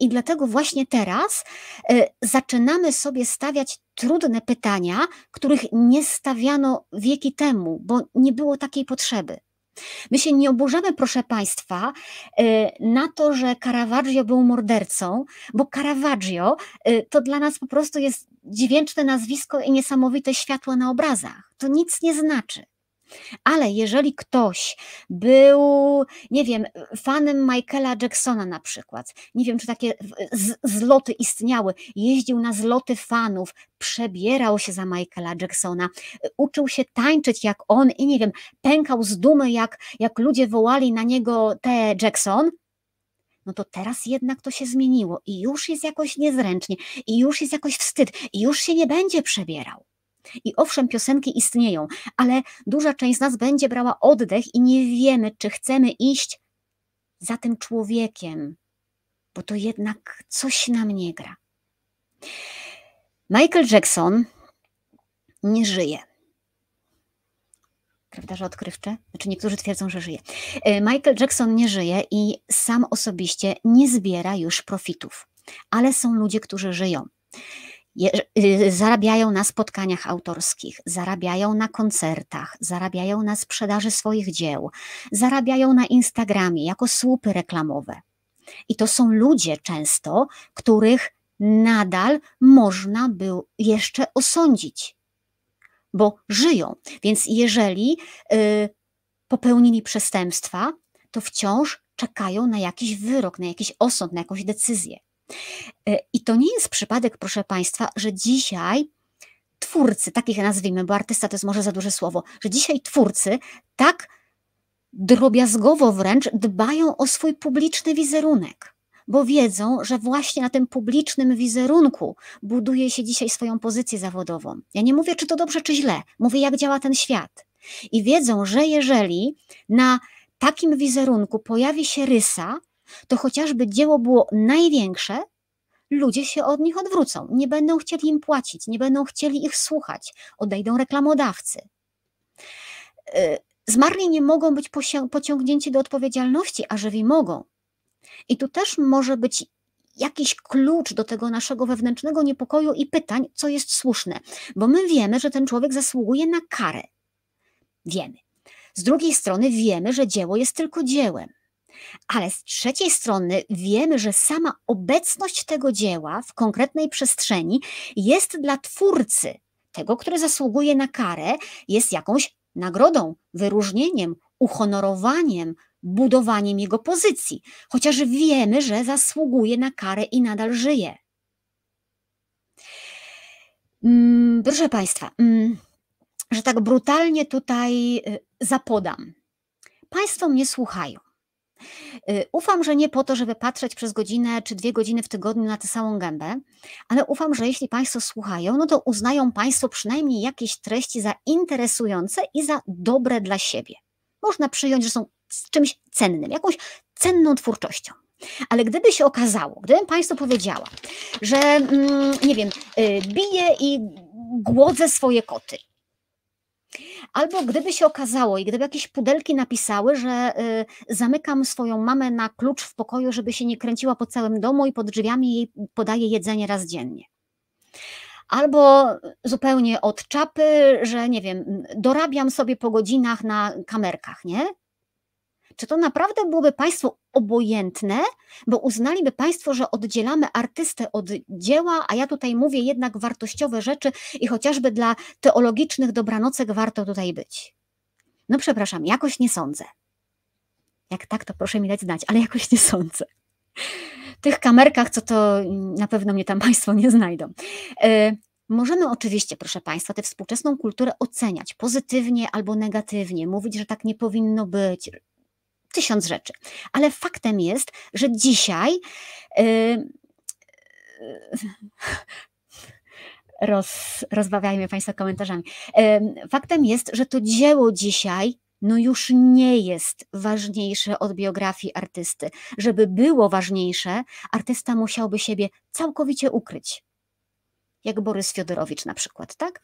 I dlatego właśnie teraz y, zaczynamy sobie stawiać trudne pytania, których nie stawiano wieki temu, bo nie było takiej potrzeby. My się nie oburzamy, proszę Państwa, y, na to, że Caravaggio był mordercą, bo Caravaggio y, to dla nas po prostu jest dźwięczne nazwisko i niesamowite światło na obrazach. To nic nie znaczy. Ale jeżeli ktoś był, nie wiem, fanem Michaela Jacksona na przykład, nie wiem, czy takie zloty istniały, jeździł na zloty fanów, przebierał się za Michaela Jacksona, uczył się tańczyć jak on i nie wiem, pękał z dumy, jak, jak ludzie wołali na niego te Jackson, no to teraz jednak to się zmieniło i już jest jakoś niezręcznie, i już jest jakoś wstyd, i już się nie będzie przebierał. I owszem, piosenki istnieją, ale duża część z nas będzie brała oddech i nie wiemy, czy chcemy iść za tym człowiekiem, bo to jednak coś nam nie gra. Michael Jackson nie żyje. Prawda, że odkrywcze? Znaczy niektórzy twierdzą, że żyje. E, Michael Jackson nie żyje i sam osobiście nie zbiera już profitów, ale są ludzie, którzy żyją. Y, zarabiają na spotkaniach autorskich, zarabiają na koncertach, zarabiają na sprzedaży swoich dzieł, zarabiają na Instagramie jako słupy reklamowe. I to są ludzie często, których nadal można by jeszcze osądzić, bo żyją. Więc jeżeli y, popełnili przestępstwa, to wciąż czekają na jakiś wyrok, na jakiś osąd, na jakąś decyzję. E, I to nie jest przypadek, proszę Państwa, że dzisiaj twórcy, takich nazwijmy, bo artysta to jest może za duże słowo, że dzisiaj twórcy tak drobiazgowo wręcz dbają o swój publiczny wizerunek, bo wiedzą, że właśnie na tym publicznym wizerunku buduje się dzisiaj swoją pozycję zawodową. Ja nie mówię, czy to dobrze, czy źle, mówię, jak działa ten świat. I wiedzą, że jeżeli na takim wizerunku pojawi się rysa, to chociażby dzieło było największe, ludzie się od nich odwrócą, nie będą chcieli im płacić, nie będą chcieli ich słuchać, odejdą reklamodawcy. Y, zmarli nie mogą być pociągnięci do odpowiedzialności, a żywi mogą. I tu też może być jakiś klucz do tego naszego wewnętrznego niepokoju i pytań, co jest słuszne, bo my wiemy, że ten człowiek zasługuje na karę. Wiemy. Z drugiej strony wiemy, że dzieło jest tylko dziełem. Ale z trzeciej strony wiemy, że sama obecność tego dzieła w konkretnej przestrzeni jest dla twórcy, tego, który zasługuje na karę, jest jakąś nagrodą, wyróżnieniem, uhonorowaniem, budowaniem jego pozycji, chociaż wiemy, że zasługuje na karę i nadal żyje. Mm, proszę Państwa, mm, że tak brutalnie tutaj y, zapodam. Państwo mnie słuchają. Y, ufam, że nie po to, żeby patrzeć przez godzinę czy dwie godziny w tygodniu na tę samą gębę, ale ufam, że jeśli Państwo słuchają, no to uznają Państwo przynajmniej jakieś treści za interesujące i za dobre dla siebie. Można przyjąć, że są czymś cennym, jakąś cenną twórczością. Ale gdyby się okazało, gdybym Państwu powiedziała, że mm, nie wiem, y, biję i głodzę swoje koty, Albo gdyby się okazało i gdyby jakieś pudelki napisały, że y, zamykam swoją mamę na klucz w pokoju, żeby się nie kręciła po całym domu i pod drzwiami jej podaję jedzenie raz dziennie. Albo zupełnie od czapy, że nie wiem, dorabiam sobie po godzinach na kamerkach, nie? Czy to naprawdę byłoby Państwu obojętne, bo uznaliby Państwo, że oddzielamy artystę od dzieła, a ja tutaj mówię jednak wartościowe rzeczy i chociażby dla teologicznych dobranocek warto tutaj być? No przepraszam, jakoś nie sądzę. Jak tak, to proszę mi dać znać, ale jakoś nie sądzę. W tych kamerkach, co to na pewno mnie tam Państwo nie znajdą. E, możemy oczywiście, proszę Państwa, tę współczesną kulturę oceniać pozytywnie albo negatywnie, mówić, że tak nie powinno być, tysiąc rzeczy. Ale faktem jest, że dzisiaj yy, roz, rozbawiajmy Państwa komentarzami. Yy, faktem jest, że to dzieło dzisiaj no już nie jest ważniejsze od biografii artysty. Żeby było ważniejsze, artysta musiałby siebie całkowicie ukryć. Jak Borys Fiodorowicz na przykład, tak?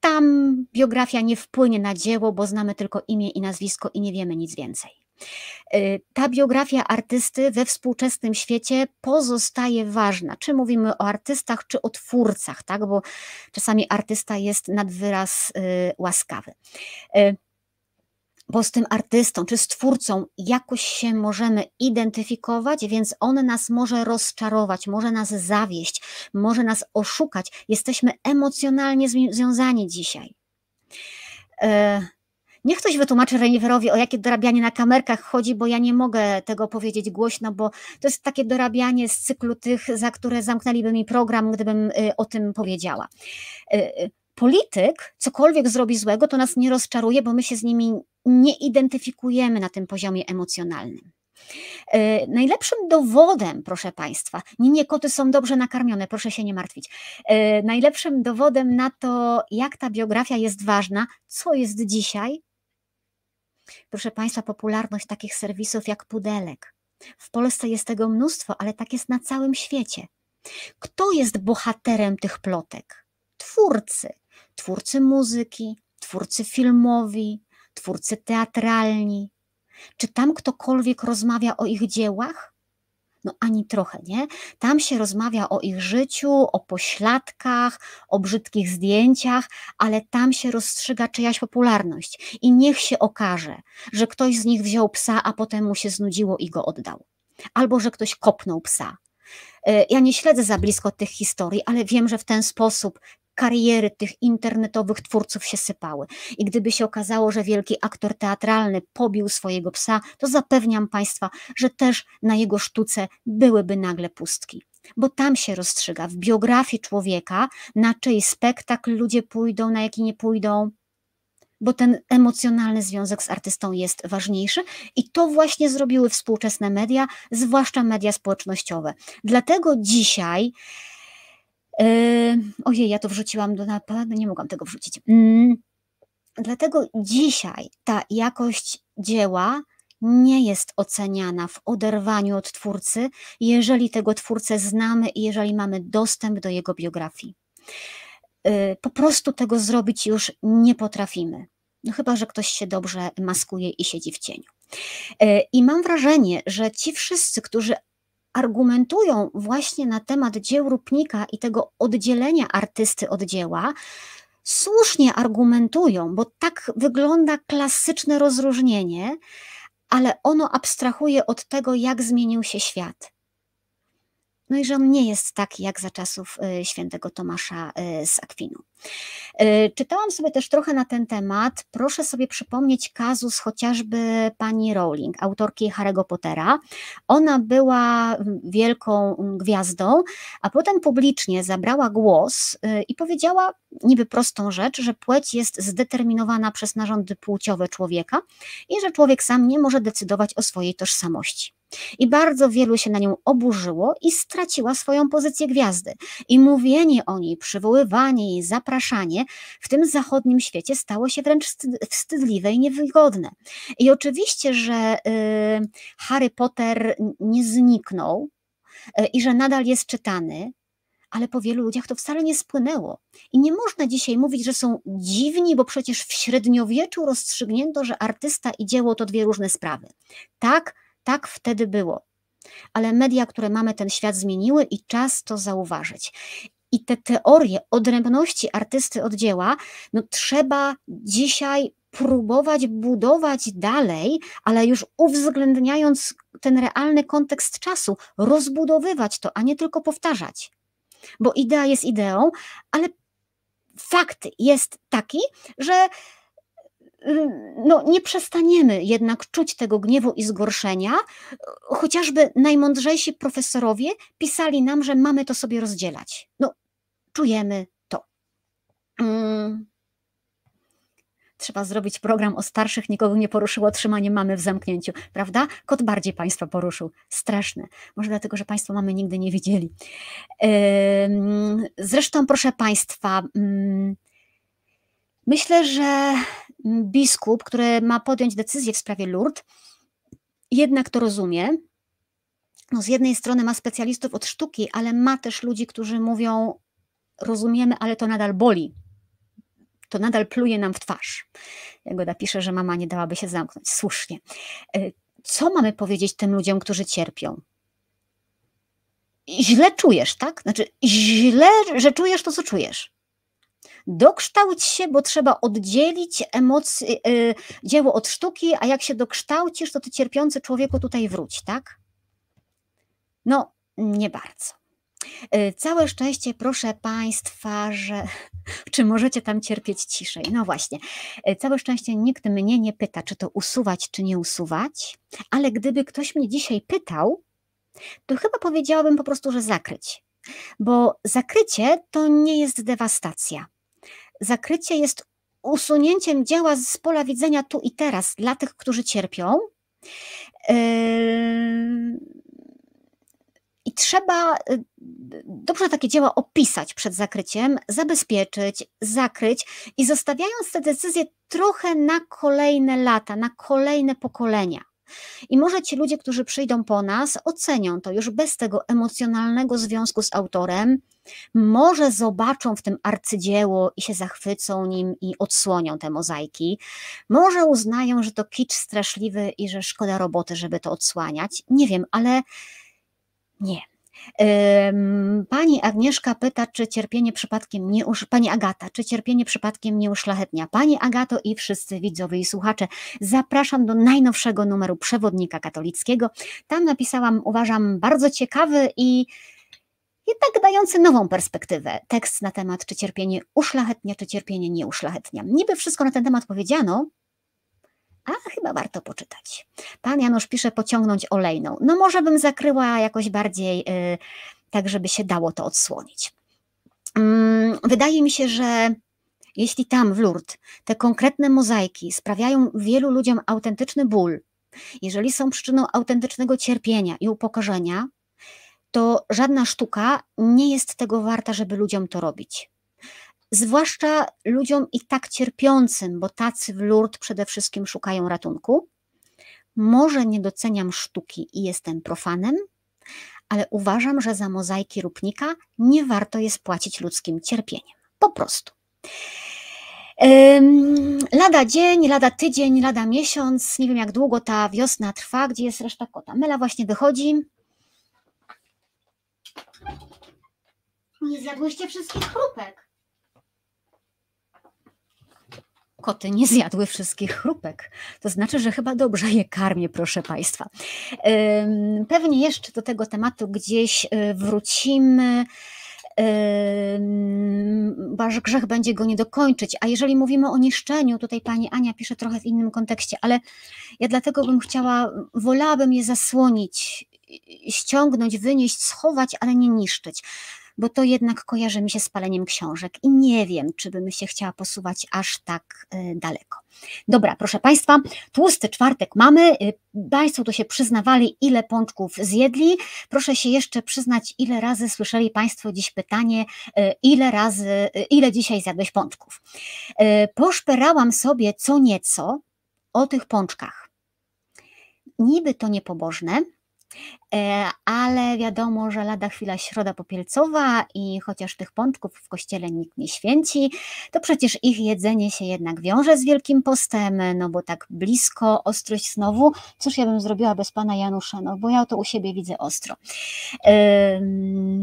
Tam biografia nie wpłynie na dzieło, bo znamy tylko imię i nazwisko i nie wiemy nic więcej. Y, ta biografia artysty we współczesnym świecie pozostaje ważna. Czy mówimy o artystach, czy o twórcach, tak? bo czasami artysta jest nad wyraz y, łaskawy. Y, bo z tym artystą czy z twórcą jakoś się możemy identyfikować, więc on nas może rozczarować, może nas zawieść, może nas oszukać. Jesteśmy emocjonalnie związani dzisiaj. Niech ktoś wytłumaczy Reniferowi, o jakie dorabianie na kamerkach chodzi, bo ja nie mogę tego powiedzieć głośno, bo to jest takie dorabianie z cyklu tych, za które zamknęliby mi program, gdybym y, o tym powiedziała. Y, y, polityk, cokolwiek zrobi złego, to nas nie rozczaruje, bo my się z nimi nie identyfikujemy na tym poziomie emocjonalnym. Najlepszym dowodem, proszę Państwa, nie, nie, koty są dobrze nakarmione, proszę się nie martwić. Najlepszym dowodem na to, jak ta biografia jest ważna, co jest dzisiaj, Proszę Państwa, popularność takich serwisów jak Pudelek. W Polsce jest tego mnóstwo, ale tak jest na całym świecie. Kto jest bohaterem tych plotek? Twórcy. Twórcy muzyki, twórcy filmowi, twórcy teatralni. Czy tam ktokolwiek rozmawia o ich dziełach? No ani trochę, nie? Tam się rozmawia o ich życiu, o pośladkach, o brzydkich zdjęciach, ale tam się rozstrzyga czyjaś popularność. I niech się okaże, że ktoś z nich wziął psa, a potem mu się znudziło i go oddał. Albo że ktoś kopnął psa. E, ja nie śledzę za blisko tych historii, ale wiem, że w ten sposób kariery tych internetowych twórców się sypały. I gdyby się okazało, że wielki aktor teatralny pobił swojego psa, to zapewniam Państwa, że też na jego sztuce byłyby nagle pustki. Bo tam się rozstrzyga w biografii człowieka, na czyj spektakl ludzie pójdą, na jaki nie pójdą, bo ten emocjonalny związek z artystą jest ważniejszy i to właśnie zrobiły współczesne media, zwłaszcza media społecznościowe. Dlatego dzisiaj ojej, ja to wrzuciłam do napadu, nie mogłam tego wrzucić. Yy, dlatego dzisiaj ta jakość dzieła nie jest oceniana w oderwaniu od twórcy, jeżeli tego twórcę znamy i jeżeli mamy dostęp do jego biografii. Yy, po prostu tego zrobić już nie potrafimy. No chyba, że ktoś się dobrze maskuje i siedzi w cieniu. Yy, I mam wrażenie, że ci wszyscy, którzy argumentują właśnie na temat dzieł Rupnika i tego oddzielenia artysty od dzieła, słusznie argumentują, bo tak wygląda klasyczne rozróżnienie, ale ono abstrahuje od tego, jak zmienił się świat. No i że on nie jest taki jak za czasów y, świętego Tomasza y, z Akwinu. Czytałam sobie też trochę na ten temat. Proszę sobie przypomnieć kazus chociażby pani Rowling, autorki Harry'ego Pottera. Ona była wielką gwiazdą, a potem publicznie zabrała głos i powiedziała niby prostą rzecz, że płeć jest zdeterminowana przez narządy płciowe człowieka i że człowiek sam nie może decydować o swojej tożsamości. I bardzo wielu się na nią oburzyło i straciła swoją pozycję gwiazdy. I mówienie o niej, przywoływanie jej, zapraszanie w tym zachodnim świecie stało się wręcz wstydliwe i niewygodne. I oczywiście, że y, Harry Potter nie zniknął y, i że nadal jest czytany, ale po wielu ludziach to wcale nie spłynęło. I nie można dzisiaj mówić, że są dziwni, bo przecież w średniowieczu rozstrzygnięto, że artysta i dzieło to dwie różne sprawy. Tak, tak wtedy było. Ale media, które mamy, ten świat zmieniły i czas to zauważyć. I te teorie odrębności artysty od dzieła, no trzeba dzisiaj próbować budować dalej, ale już uwzględniając ten realny kontekst czasu, rozbudowywać to, a nie tylko powtarzać. Bo idea jest ideą, ale fakt jest taki, że no, nie przestaniemy jednak czuć tego gniewu i zgorszenia. Chociażby najmądrzejsi profesorowie pisali nam, że mamy to sobie rozdzielać. No, czujemy to. Hmm. Trzeba zrobić program o starszych, nikogo nie poruszyło trzymanie mamy w zamknięciu, prawda? Kot bardziej Państwa poruszył. Straszne. Może dlatego, że Państwo mamy nigdy nie widzieli. Zresztą, proszę Państwa, mm, myślę, że biskup, który ma podjąć decyzję w sprawie Lourdes, jednak to rozumie. No z jednej strony ma specjalistów od sztuki, ale ma też ludzi, którzy mówią: Rozumiemy, ale to nadal boli. To nadal pluje nam w twarz. Jagoda pisze, że mama nie dałaby się zamknąć. Słusznie. E, co mamy powiedzieć tym ludziom, którzy cierpią? Źle czujesz, tak? Znaczy, źle, że czujesz to, co czujesz dokształć się, bo trzeba oddzielić emocje, y, dzieło od sztuki, a jak się dokształcisz, to ty cierpiący człowieku tutaj wróć, tak? No, nie bardzo. Y, całe szczęście, proszę Państwa, że czy możecie tam cierpieć ciszej? No właśnie, y, całe szczęście nikt mnie nie pyta, czy to usuwać, czy nie usuwać, ale gdyby ktoś mnie dzisiaj pytał, to chyba powiedziałabym po prostu, że zakryć. Bo zakrycie to nie jest dewastacja zakrycie jest usunięciem dzieła z pola widzenia tu i teraz dla tych, którzy cierpią. Yy, I trzeba yy, dobrze takie dzieła opisać przed zakryciem, zabezpieczyć, zakryć i zostawiając te decyzje trochę na kolejne lata, na kolejne pokolenia. I może ci ludzie, którzy przyjdą po nas, ocenią to już bez tego emocjonalnego związku z autorem, może zobaczą w tym arcydzieło i się zachwycą nim i odsłonią te mozaiki. Może uznają, że to kicz straszliwy i że szkoda roboty, żeby to odsłaniać. Nie wiem, ale nie. Pani Agnieszka pyta, czy cierpienie przypadkiem nie usz... Pani Agata, czy cierpienie przypadkiem nie uszlachetnia? Pani Agato i wszyscy widzowie i słuchacze, zapraszam do najnowszego numeru Przewodnika Katolickiego. Tam napisałam, uważam, bardzo ciekawy i jednak dający nową perspektywę. Tekst na temat, czy cierpienie uszlachetnia, czy cierpienie nie uszlachetnia. Niby wszystko na ten temat powiedziano, chyba warto poczytać. Pan Janusz pisze pociągnąć olejną. No może bym zakryła jakoś bardziej, yy, tak żeby się dało to odsłonić. Yy, wydaje mi się, że jeśli tam w Lourdes te konkretne mozaiki sprawiają wielu ludziom autentyczny ból, jeżeli są przyczyną autentycznego cierpienia i upokorzenia, to żadna sztuka nie jest tego warta, żeby ludziom to robić. Zwłaszcza ludziom i tak cierpiącym, bo tacy w Lourdes przede wszystkim szukają ratunku. Może nie doceniam sztuki i jestem profanem, ale uważam, że za mozaiki Rupnika nie warto jest płacić ludzkim cierpieniem. Po prostu. Lada dzień, lada tydzień, lada miesiąc, nie wiem jak długo ta wiosna trwa, gdzie jest reszta kota. Mela właśnie wychodzi, Nie zjadłyście wszystkich chrupek. Koty nie zjadły wszystkich chrupek. To znaczy, że chyba dobrze je karmię, proszę Państwa. Pewnie jeszcze do tego tematu gdzieś y, wrócimy. Wasz grzech będzie go nie dokończyć. A jeżeli mówimy o niszczeniu, tutaj pani Ania pisze trochę w innym kontekście, ale ja dlatego bym chciała, wolałabym je zasłonić, ściągnąć, wynieść, schować, ale nie niszczyć bo to jednak kojarzy mi się z paleniem książek i nie wiem, czy bym się chciała posuwać aż tak y, daleko. Dobra, proszę Państwa, tłusty czwartek mamy. Y, państwo tu się przyznawali, ile pączków zjedli. Proszę się jeszcze przyznać, ile razy słyszeli Państwo dziś pytanie, y, ile razy, ile dzisiaj zjadłeś pączków. Poszperałam sobie co nieco o tych pączkach. Niby to niepobożne, ale wiadomo, że lada chwila środa popielcowa i chociaż tych pączków w kościele nikt nie święci, to przecież ich jedzenie się jednak wiąże z Wielkim Postem, no bo tak blisko ostrość znowu, cóż ja bym zrobiła bez Pana Janusza, no bo ja to u siebie widzę ostro.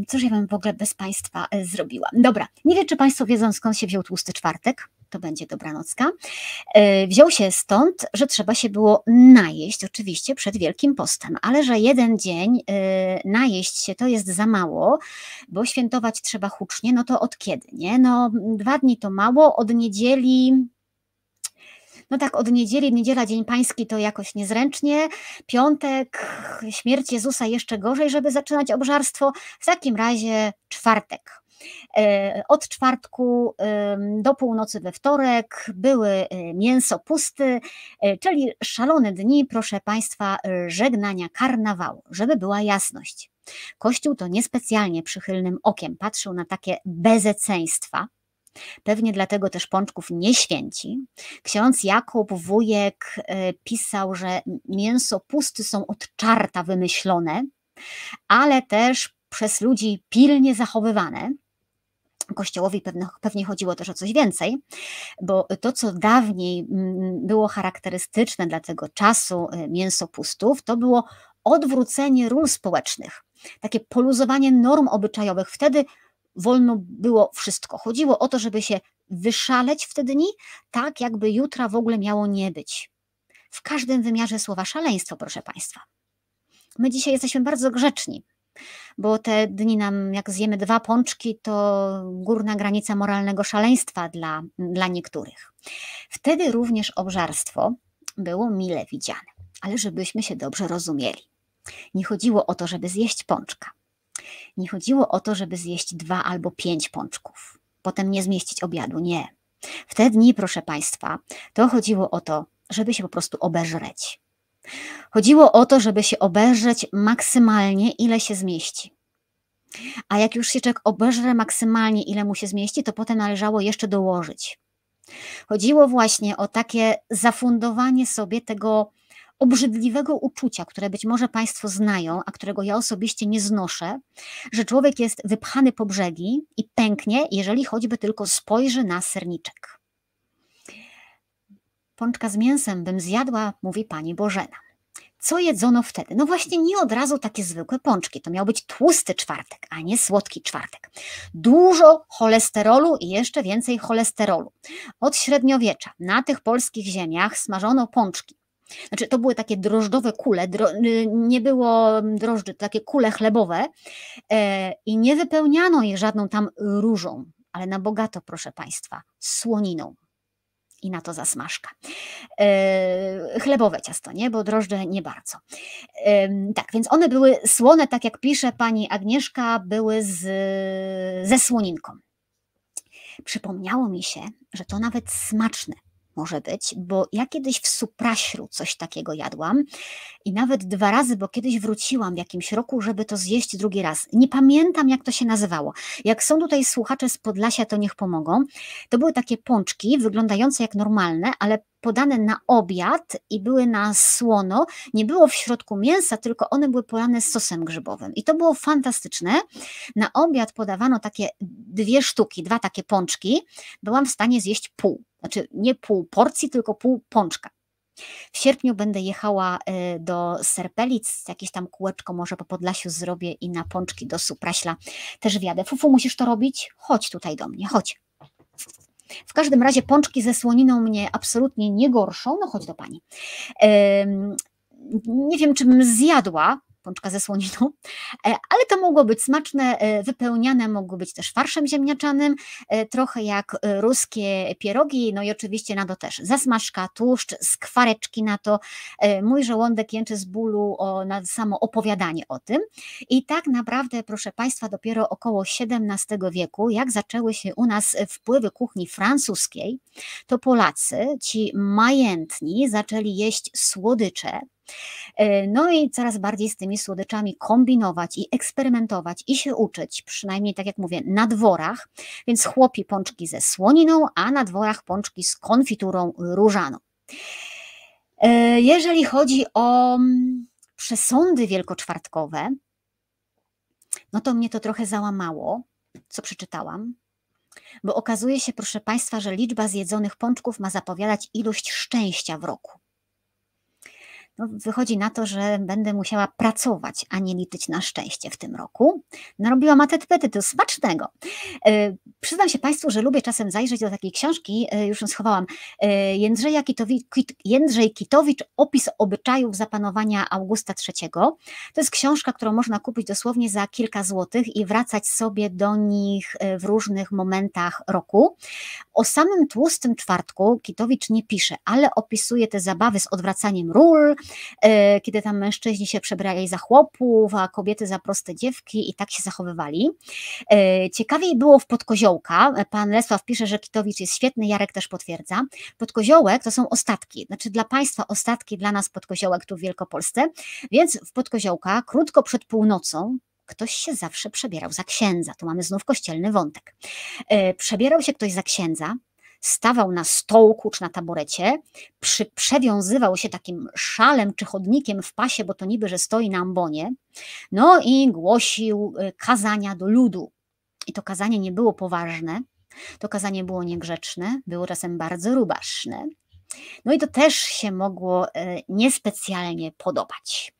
Cóż ja bym w ogóle bez Państwa e, zrobiła? Dobra, nie wiem, czy Państwo wiedzą skąd się wziął tłusty czwartek, to będzie dobranocka, e, wziął się stąd, że trzeba się było najeść, oczywiście przed Wielkim Postem, ale że jeden dzień e, najeść się to jest za mało, bo świętować trzeba hucznie, no to od kiedy, nie? No dwa dni to mało, od niedzieli no tak, od niedzieli, niedziela, Dzień Pański to jakoś niezręcznie, piątek, śmierć Jezusa jeszcze gorzej, żeby zaczynać obżarstwo, w takim razie czwartek. E, od czwartku do północy we wtorek były e, mięso pusty, e, czyli szalone dni, proszę Państwa, żegnania karnawału, żeby była jasność. Kościół to niespecjalnie przychylnym okiem patrzył na takie bezeceństwa, Pewnie dlatego też pączków nie święci. Ksiądz Jakub Wujek pisał, że mięso pusty są od czarta wymyślone, ale też przez ludzi pilnie zachowywane. Kościołowi pewnie, pewnie chodziło też o coś więcej, bo to, co dawniej mm, było charakterystyczne dla tego czasu y, mięsopustów, to było odwrócenie ról społecznych, takie poluzowanie norm obyczajowych. Wtedy wolno było wszystko. Chodziło o to, żeby się wyszaleć w te dni, tak jakby jutra w ogóle miało nie być. W każdym wymiarze słowa szaleństwo, proszę Państwa. My dzisiaj jesteśmy bardzo grzeczni bo te dni nam, jak zjemy dwa pączki, to górna granica moralnego szaleństwa dla, dla niektórych. Wtedy również obżarstwo było mile widziane, ale żebyśmy się dobrze rozumieli. Nie chodziło o to, żeby zjeść pączka. Nie chodziło o to, żeby zjeść dwa albo pięć pączków, potem nie zmieścić obiadu. Nie. W te dni, proszę Państwa, to chodziło o to, żeby się po prostu obeżreć. Chodziło o to, żeby się obejrzeć maksymalnie, ile się zmieści. A jak już się człowiek obejrzy maksymalnie, ile mu się zmieści, to potem należało jeszcze dołożyć. Chodziło właśnie o takie zafundowanie sobie tego obrzydliwego uczucia, które być może Państwo znają, a którego ja osobiście nie znoszę, że człowiek jest wypchany po brzegi i pęknie, jeżeli choćby tylko spojrzy na serniczek. Pączka z mięsem bym zjadła, mówi pani Bożena. Co jedzono wtedy? No właśnie nie od razu takie zwykłe pączki. To miał być tłusty czwartek, a nie słodki czwartek. Dużo cholesterolu i jeszcze więcej cholesterolu. Od średniowiecza na tych polskich ziemiach smażono pączki. Znaczy, to były takie drożdżowe kule, dro, y, nie było drożdży, takie kule chlebowe e, i nie wypełniano je żadną tam różą, ale na bogato, proszę Państwa, słoniną i na to zasmażka. E, chlebowe ciasto, nie? Bo drożdże nie bardzo. Tak, więc one były słone, tak jak pisze pani Agnieszka, były z, ze słoninką. Przypomniało mi się, że to nawet smaczne może być, bo ja kiedyś w Supraśru coś takiego jadłam i nawet dwa razy, bo kiedyś wróciłam w jakimś roku, żeby to zjeść drugi raz. Nie pamiętam, jak to się nazywało. Jak są tutaj słuchacze z Podlasia, to niech pomogą. To były takie pączki wyglądające jak normalne, ale podane na obiad i były na słono. Nie było w środku mięsa, tylko one były polane z sosem grzybowym. I to było fantastyczne. Na obiad podawano takie dwie sztuki, dwa takie pączki. Byłam w stanie zjeść pół. Znaczy nie pół porcji, tylko pół pączka. W sierpniu będę jechała y, do Serpelic, jakieś tam kółeczko może po Podlasiu zrobię i na pączki do Supraśla też wjadę. Fufu, musisz to robić? Chodź tutaj do mnie, chodź. W każdym razie pączki ze słoniną mnie absolutnie nie gorszą. No chodź do pani. Nie wiem, czy bym zjadła pączka ze słoniną, e, ale to mogło być smaczne, e, wypełniane mogło być też farszem ziemniaczanym, e, trochę jak ruskie pierogi, no i oczywiście na to też zasmażka, tłuszcz, skwareczki na to. Mój żołądek jęczy z bólu o, na samo opowiadanie o tym. I tak naprawdę, proszę Państwa, dopiero około XVII wieku, jak zaczęły się u nas wpływy kuchni francuskiej, to Polacy, ci majętni, zaczęli jeść słodycze, no i coraz bardziej z tymi słodyczami kombinować i eksperymentować i się uczyć, przynajmniej tak jak mówię, na dworach, więc chłopi pączki ze słoniną, a na dworach pączki z konfiturą różaną. E, jeżeli chodzi o mm, przesądy wielkoczwartkowe, no to mnie to trochę załamało, co przeczytałam, bo okazuje się, proszę Państwa, że liczba zjedzonych pączków ma zapowiadać ilość szczęścia w roku no, wychodzi na to, że będę musiała pracować, a nie liczyć na szczęście w tym roku. Narobiłam atetypetytu smacznego. E, przyznam się Państwu, że lubię czasem zajrzeć do takiej książki, e, już ją schowałam, e, Jędrzeja Kitowicz, Jędrzej Kitowicz, Opis obyczajów zapanowania Augusta III. To jest książka, którą można kupić dosłownie za kilka złotych i wracać sobie do nich w różnych momentach roku. O samym tłustym czwartku Kitowicz nie pisze, ale opisuje te zabawy z odwracaniem ról, kiedy tam mężczyźni się przebrali za chłopów, a kobiety za proste dziewki i tak się zachowywali. E, ciekawiej było w Podkoziołka. Pan Lesław pisze, że Kitowicz jest świetny, Jarek też potwierdza. Podkoziołek to są ostatki, znaczy dla Państwa ostatki, dla nas Podkoziołek tu w Wielkopolsce, więc w Podkoziołka krótko przed północą, ktoś się zawsze przebierał za księdza. Tu mamy znów kościelny wątek. E, przebierał się ktoś za księdza, stawał na stołku czy na taborecie, przy, przewiązywał się takim szalem czy chodnikiem w pasie, bo to niby, że stoi na ambonie, no i głosił y, kazania do ludu. I to kazanie nie było poważne, to kazanie było niegrzeczne, było czasem bardzo rubaszne. No i to też się mogło e, niespecjalnie podobać.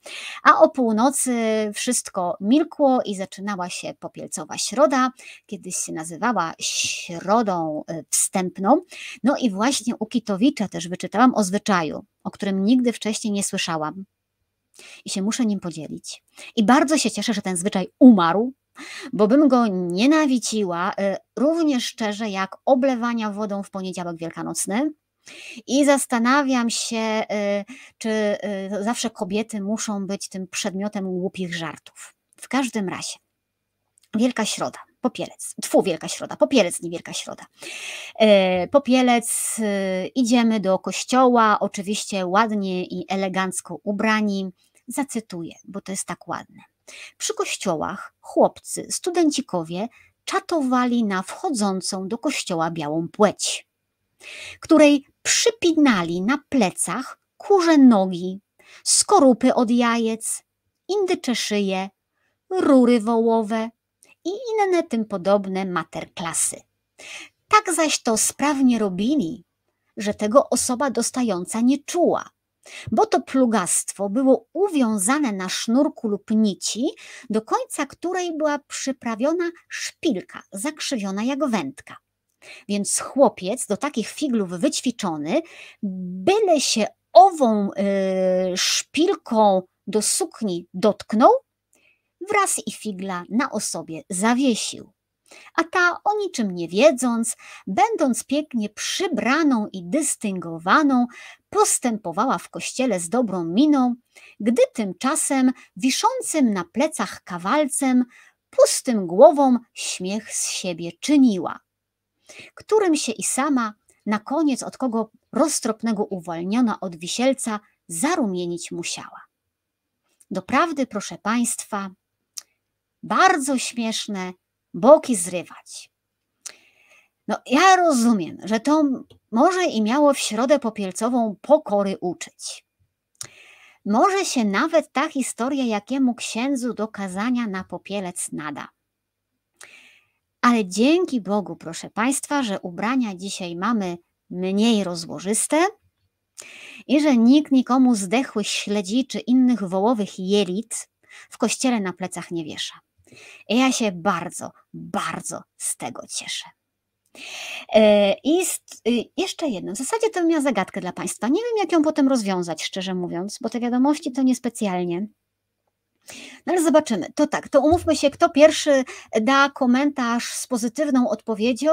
A o północy wszystko milkło i zaczynała się popielcowa środa, kiedyś się nazywała środą e, wstępną. No i właśnie u Kitowicza też wyczytałam o zwyczaju, o którym nigdy wcześniej nie słyszałam. I się muszę nim podzielić. I bardzo się cieszę, że ten zwyczaj umarł, bo bym go nienawidziła e, równie szczerze jak oblewania wodą w poniedziałek wielkanocny, i zastanawiam się, y, czy y, zawsze kobiety muszą być tym przedmiotem głupich żartów. W każdym razie, Wielka Środa, Popielec, tfu, Wielka Środa, Popielec, nie Wielka Środa. Y, Popielec, idziemy do kościoła, oczywiście ładnie i elegancko ubrani. Zacytuję, bo to jest tak ładne. Przy kościołach chłopcy, studencikowie czatowali na wchodzącą do kościoła białą płeć której przypinali na plecach kurze nogi, skorupy od jajec, indycze szyje, rury wołowe i inne tym podobne materklasy. Tak zaś to sprawnie robili, że tego osoba dostająca nie czuła, bo to plugastwo było uwiązane na sznurku lub nici, do końca której była przyprawiona szpilka zakrzywiona jak wędka. Więc chłopiec do takich figlów wyćwiczony, byle się ową y, szpilką do sukni dotknął, wraz i figla na osobie zawiesił. A ta, o niczym nie wiedząc, będąc pięknie przybraną i dystyngowaną, postępowała w kościele z dobrą miną, gdy tymczasem wiszącym na plecach kawalcem, pustym głową śmiech z siebie czyniła którym się i sama na koniec od kogo roztropnego uwolniona od wisielca zarumienić musiała. Doprawdy, proszę Państwa, bardzo śmieszne, boki zrywać. No, ja rozumiem, że to może i miało w środę popielcową pokory uczyć. Może się nawet ta historia jakiemu księdzu do kazania na popielec nada. Ale dzięki Bogu, proszę Państwa, że ubrania dzisiaj mamy mniej rozłożyste i że nikt nikomu zdechłych śledzi czy innych wołowych jelit w kościele na plecach nie wiesza. I ja się bardzo, bardzo z tego cieszę. E, I y, jeszcze jedno. W zasadzie to miała zagadkę dla Państwa. Nie wiem, jak ją potem rozwiązać, szczerze mówiąc, bo te wiadomości to niespecjalnie. No ale zobaczymy. To tak, to umówmy się, kto pierwszy da komentarz z pozytywną odpowiedzią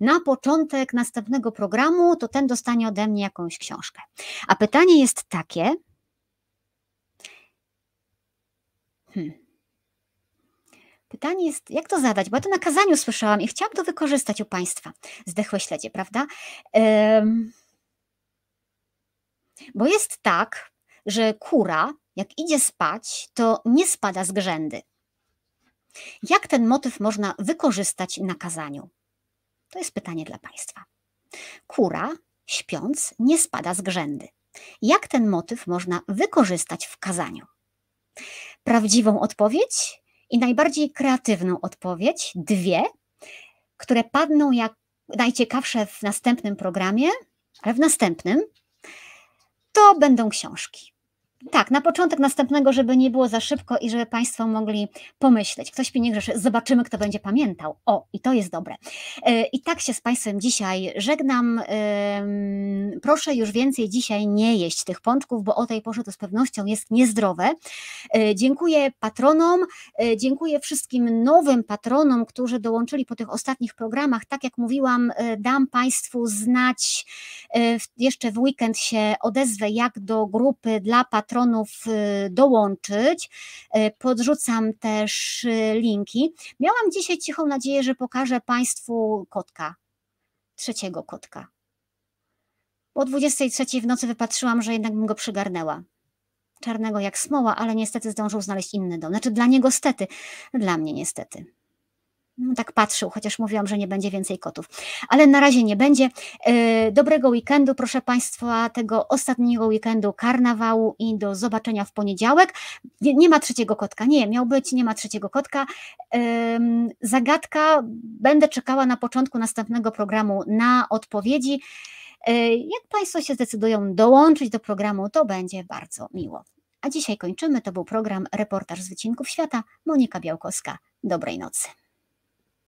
na początek następnego programu, to ten dostanie ode mnie jakąś książkę. A pytanie jest takie. Hmm. Pytanie jest, jak to zadać? Bo ja to na kazaniu słyszałam i chciałam to wykorzystać u Państwa. Zdechłe śledzie, prawda? Bo jest tak, że kura jak idzie spać, to nie spada z grzędy. Jak ten motyw można wykorzystać na kazaniu? To jest pytanie dla Państwa. Kura, śpiąc, nie spada z grzędy. Jak ten motyw można wykorzystać w kazaniu? Prawdziwą odpowiedź i najbardziej kreatywną odpowiedź, dwie, które padną jak najciekawsze w następnym programie, ale w następnym, to będą książki. Tak, na początek następnego, żeby nie było za szybko i żeby Państwo mogli pomyśleć. Ktoś mi nie grzeszy, zobaczymy, kto będzie pamiętał. O, i to jest dobre. E, I tak się z Państwem dzisiaj żegnam. Proszę już więcej dzisiaj nie jeść tych pączków, bo o tej porze to z pewnością jest niezdrowe. E, dziękuję patronom, e, dziękuję wszystkim nowym patronom, którzy dołączyli po tych ostatnich programach. Tak jak mówiłam, dam Państwu znać, jeszcze w weekend się odezwę, jak do grupy dla patronów patronów y, dołączyć. Y, podrzucam też y, linki. Miałam dzisiaj cichą nadzieję, że pokażę Państwu kotka, trzeciego kotka. Po 23 w nocy wypatrzyłam, że jednak bym go przygarnęła. Czarnego jak smoła, ale niestety zdążył znaleźć inny dom. Znaczy dla niego stety, dla mnie niestety. Tak patrzył, chociaż mówiłam, że nie będzie więcej kotów. Ale na razie nie będzie. E, dobrego weekendu, proszę Państwa, tego ostatniego weekendu karnawału i do zobaczenia w poniedziałek. Nie, nie ma trzeciego kotka. Nie, miał być, nie ma trzeciego kotka. Zagadka, będę czekała na początku następnego programu na odpowiedzi. E, jak Państwo się zdecydują dołączyć do programu, to będzie bardzo miło. A dzisiaj kończymy. To był program Reportaż z Wycinków Świata. Monika Białkowska. Dobrej nocy.